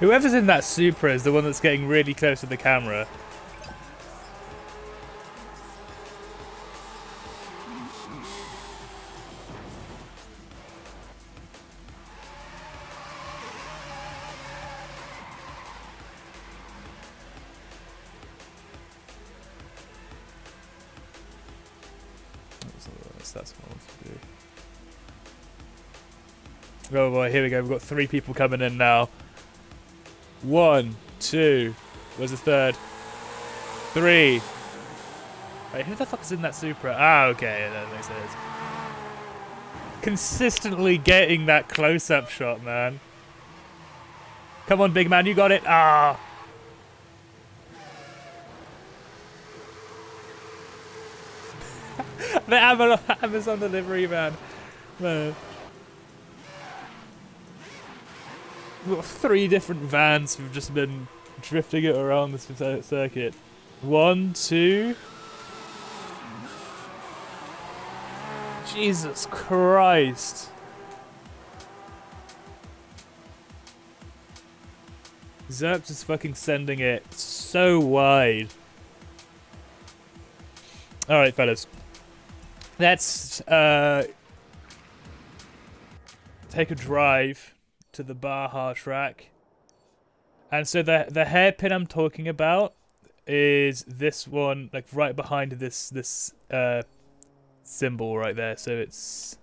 Whoever's in that Supra is the one that's getting really close to the camera. Oh boy, here we go. We've got three people coming in now. One, two. Where's the third? Three. Wait, who the fuck is in that Supra? Ah, okay, that makes sense. Consistently getting that close-up shot, man. Come on, big man, you got it. Ah. the Amazon, delivery man. Man. We've got three different vans who've just been drifting it around this circuit. One, two. Jesus Christ. Zerp just fucking sending it so wide. Alright, fellas. Let's uh, take a drive to the Baja track. And so the the hairpin I'm talking about is this one, like right behind this this uh, symbol right there. So it's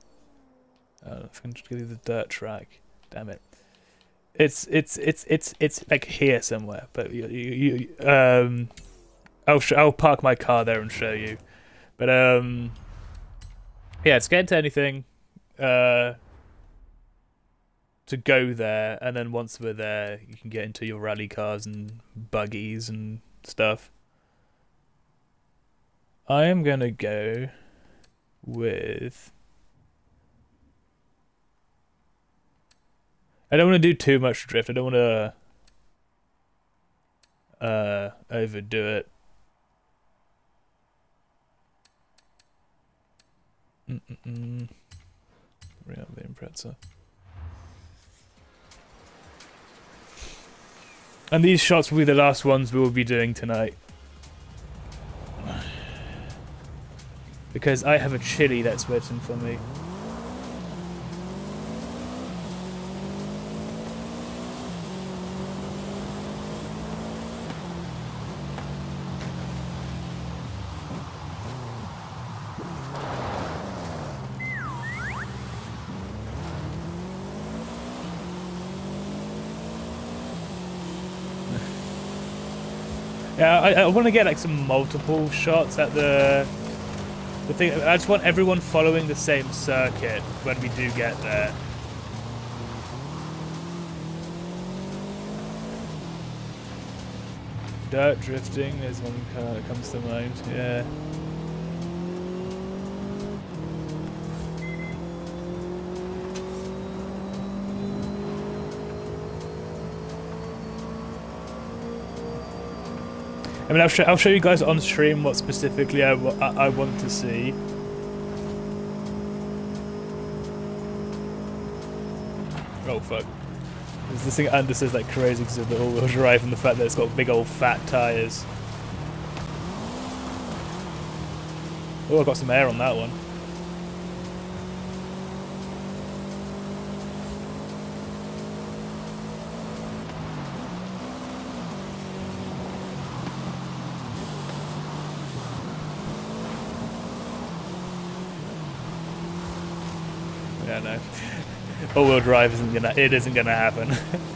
uh, if I can just give you the dirt track. Damn it. It's it's it's it's it's like here somewhere, but you, you, you um, I'll I'll park my car there and show you, but um, yeah, it's get to anything, uh, to go there, and then once we're there, you can get into your rally cars and buggies and stuff. I am gonna go with. I don't want to do too much drift. I don't want to uh, overdo it. Mm -mm -mm. Bring up the Impreza. And these shots will be the last ones we will be doing tonight. Because I have a chili that's waiting for me. I, I want to get like some multiple shots at the the thing. I just want everyone following the same circuit when we do get there. Dirt drifting is one that comes to mind. Yeah. I mean, I'll, sh I'll show you guys on stream what specifically I, I, want to see. Oh, fuck. This thing understeers like crazy because of the all-wheel drive and the fact that it's got big old fat tyres. Oh, I've got some air on that one. All-wheel drive isn't gonna. It isn't gonna happen.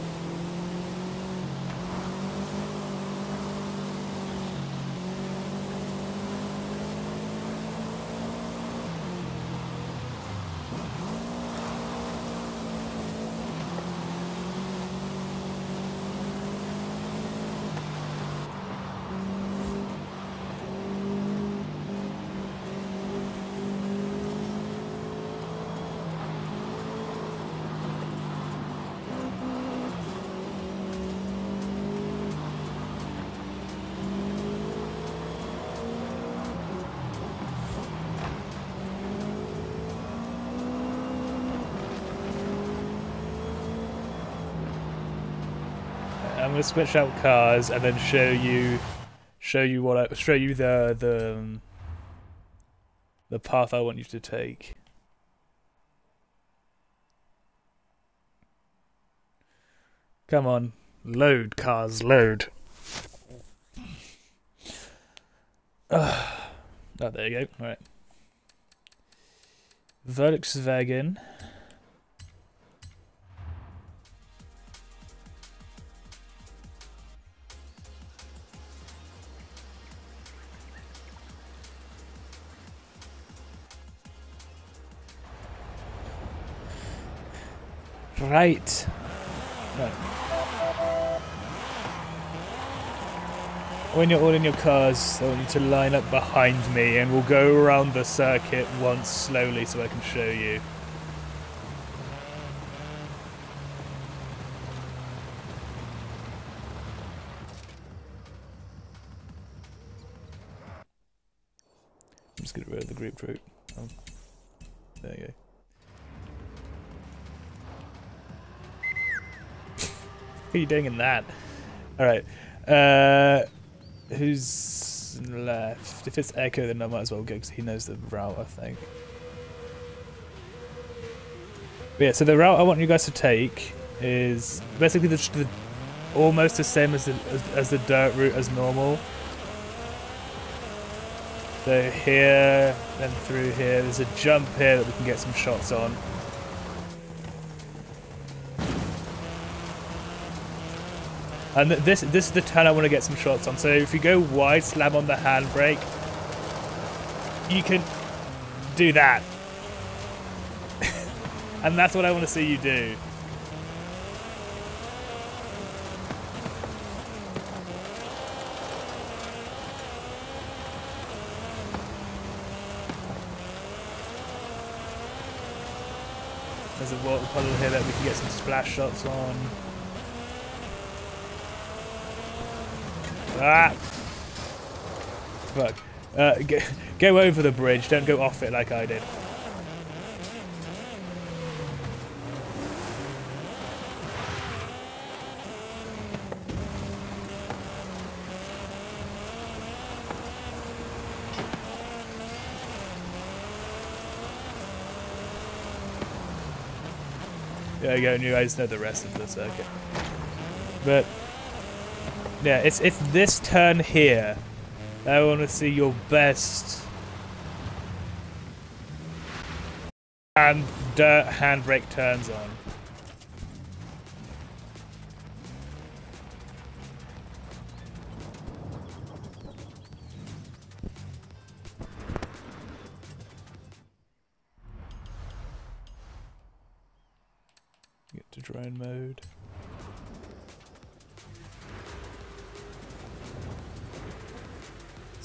gonna switch out cars and then show you, show you what I show you the the um, the path I want you to take. Come on, load cars, load. oh, there you go. All right. Volkswagen. Right. When you're all in your cars, I want you to line up behind me and we'll go around the circuit once slowly so I can show you. I'm just going to rid of the group route. Oh. There you go. What are you doing in that? Alright. Uh, who's left? If it's Echo, then I might as well go because he knows the route, I think. But yeah, so the route I want you guys to take is basically the, the almost the same as the, as, as the dirt route as normal. So here, then through here, there's a jump here that we can get some shots on. And this this is the turn I want to get some shots on. So if you go wide, slam on the handbrake, you can do that. and that's what I want to see you do. There's a water puddle here that we can get some splash shots on. Ah! Fuck. Uh, go, over the bridge, don't go off it like I did. There you go, and you guys know the rest of the circuit. But yeah, it's it's this turn here. I want to see your best and dirt handbrake turns on.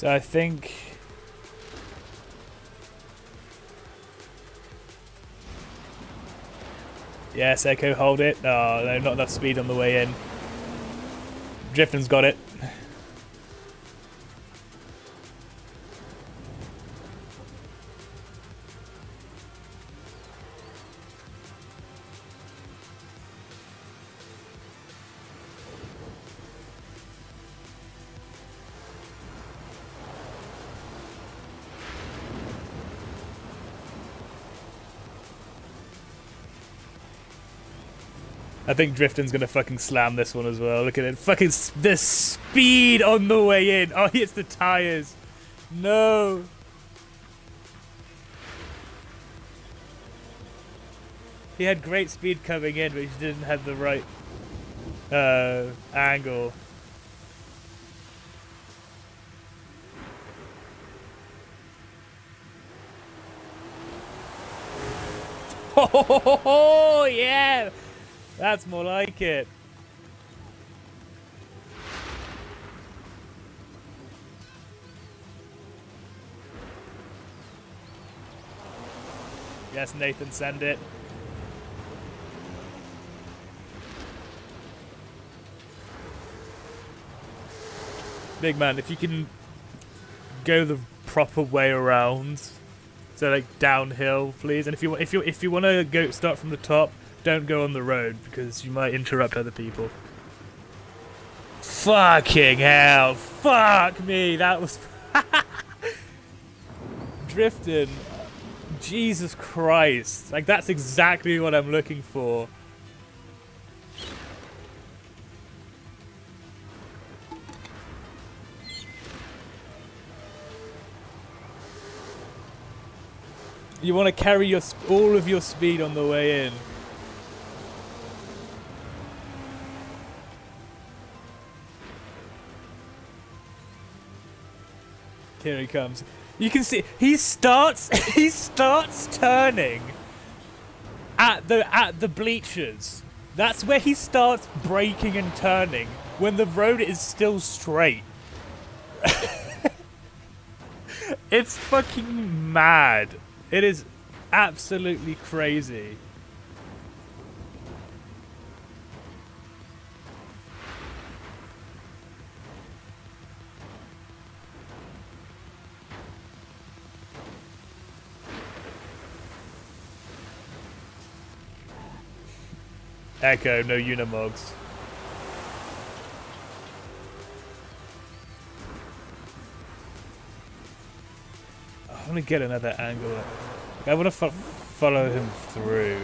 So I think Yes, Echo, hold it. Oh, no, not enough speed on the way in. Drifton's got it. Think Drifton's gonna fucking slam this one as well. Look at it. Fucking the speed on the way in. Oh, he hits the tires. No. He had great speed coming in, but he didn't have the right uh, angle. Oh yeah, that's more like it. Yes, Nathan, send it. Big man, if you can go the proper way around, so like downhill, please. And if you if you if you want to go start from the top, don't go on the road because you might interrupt other people. Fucking hell! Fuck me! That was drifting. Jesus Christ! Like that's exactly what I'm looking for. You want to carry your all of your speed on the way in. Here he comes. You can see he starts he starts turning at the at the bleachers. That's where he starts braking and turning when the road is still straight. it's fucking mad. It is absolutely crazy. Echo, no Unimogs. I want to get another angle. I want to fo follow him through.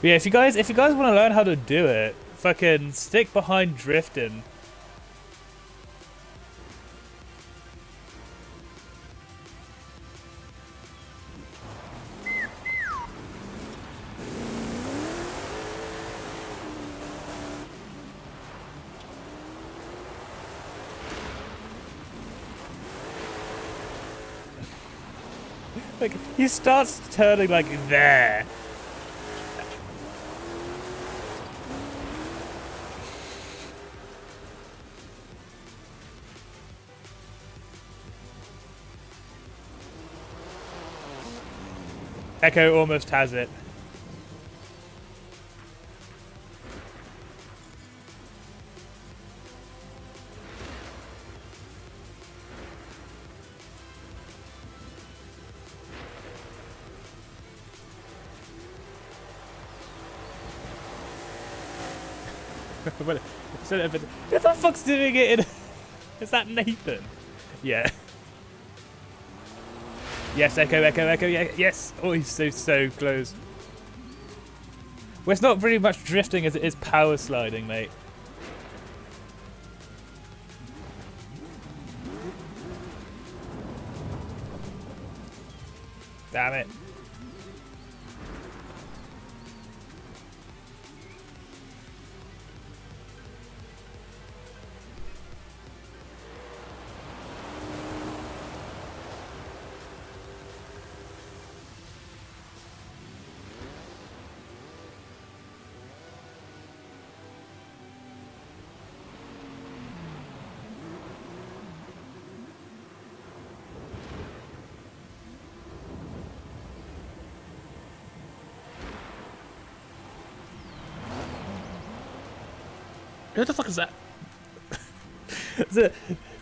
But yeah, if you guys, if you guys want to learn how to do it, fucking stick behind drifting. He starts turning like there. Echo almost has it. But who the fuck's doing it in... Is that Nathan? Yeah. Yes, Echo, Echo, Echo, yeah, yes! Oh, he's so, so close. Well, it's not very much drifting as it is power sliding, mate.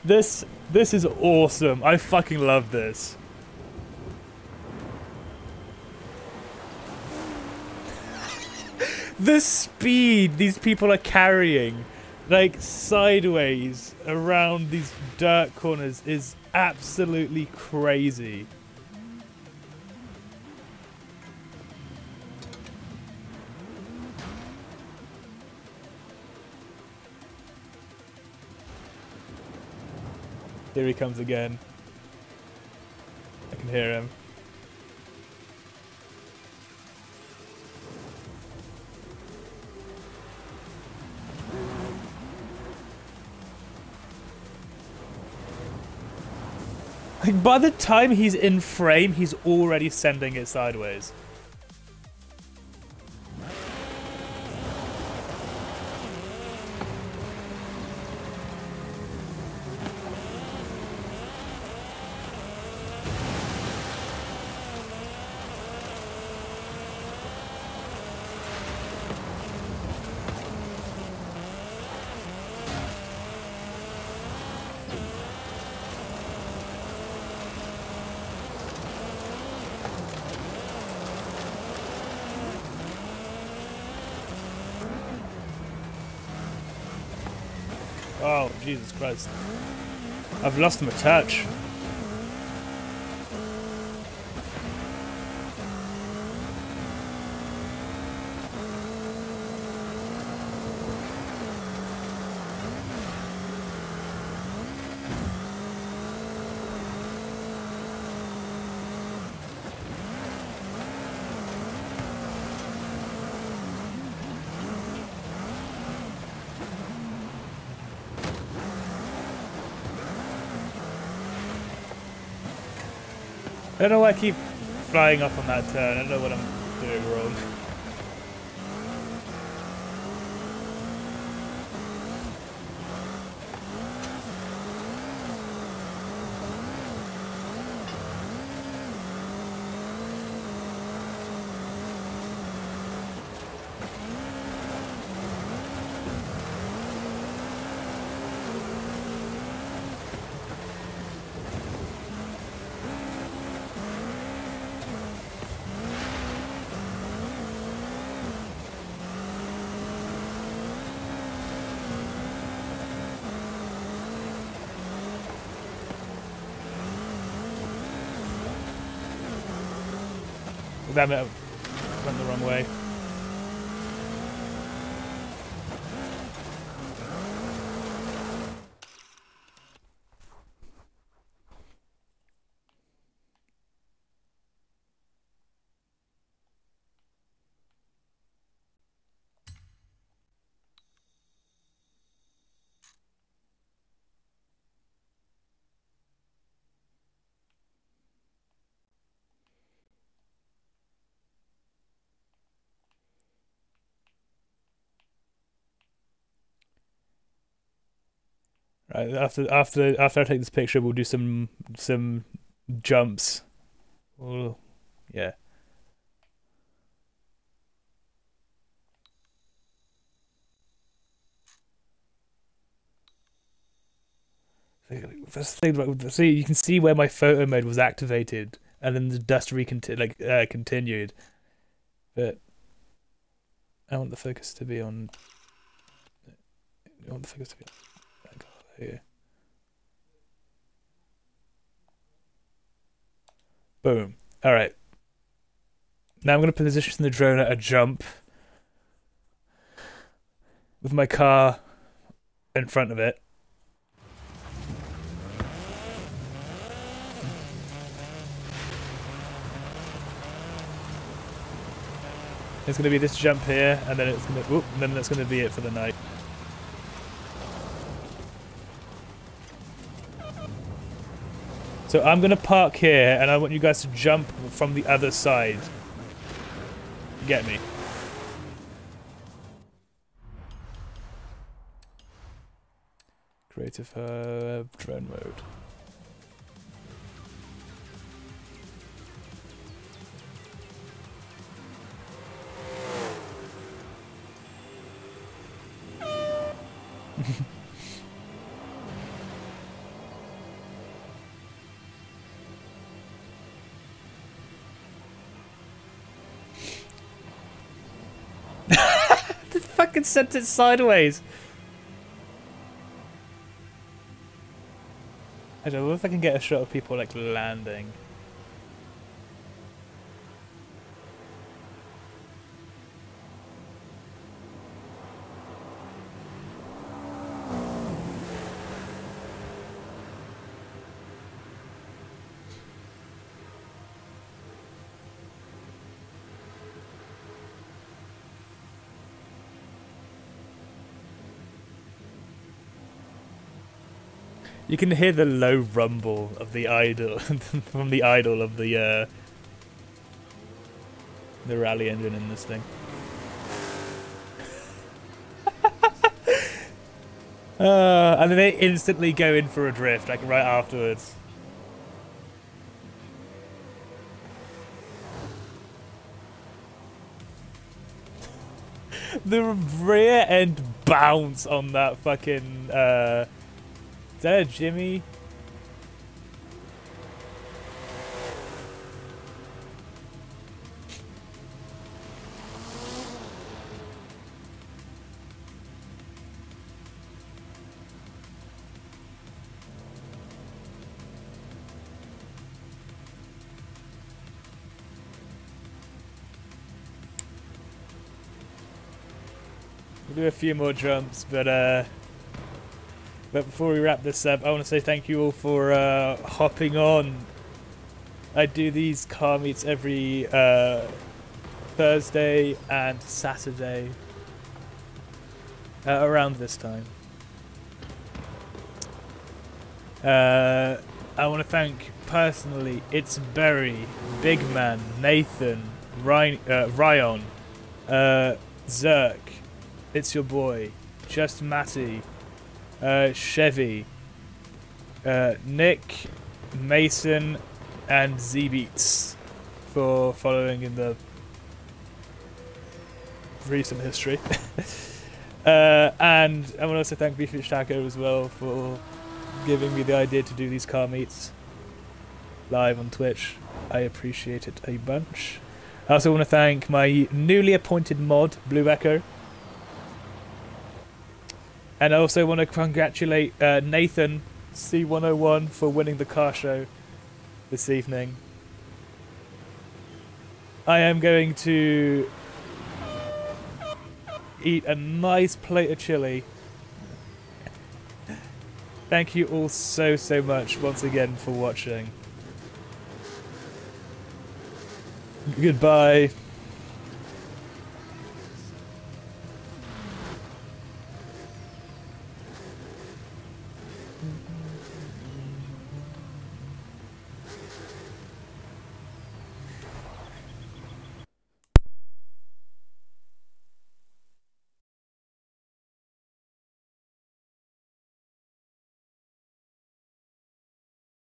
This this is awesome. I fucking love this. the speed these people are carrying, like sideways around these dirt corners, is absolutely crazy. Here he comes again. I can hear him. Like by the time he's in frame, he's already sending it sideways. Christ. I've lost my touch. I don't know why I keep flying off on that turn. I don't know what I'm doing wrong. Damn it, went the wrong way. After after after I take this picture, we'll do some some jumps. We'll, yeah. Thing, see, you can see where my photo mode was activated, and then the dust reconti- like uh, continued. But I want the focus to be on. I want the focus to be on here. Boom. All right. Now I'm going to position the drone at a jump with my car in front of it. It's going to be this jump here, and then it's going to, whoop, and then that's going to be it for the night. So I'm going to park here, and I want you guys to jump from the other side. Get me. Creative uh, drone mode. Fucking sent it sideways. I don't know if I can get a shot of people like landing. Can hear the low rumble of the idle from the idle of the uh, the rally engine in this thing. uh, and then they instantly go in for a drift, like right afterwards. the rear end bounce on that fucking uh is that a Jimny? We'll do a few more jumps, but uh, but before we wrap this up, I want to say thank you all for uh, hopping on. I do these car meets every uh, Thursday and Saturday uh, around this time. Uh, I want to thank personally It's Berry, Big Man, Nathan, Ryan, uh, Ryan, uh, Zerk, It's Your Boy, Just Matty, uh, Chevy, uh, Nick, Mason, and Z Beats for following in the recent history. uh, and I want to also thank Beefy Taco as well for giving me the idea to do these car meets live on Twitch. I appreciate it a bunch. I also want to thank my newly appointed mod, Blue Echo. And I also want to congratulate uh, Nathan C101 for winning the car show this evening. I am going to eat a nice plate of chili. Thank you all so, so much once again for watching. Goodbye.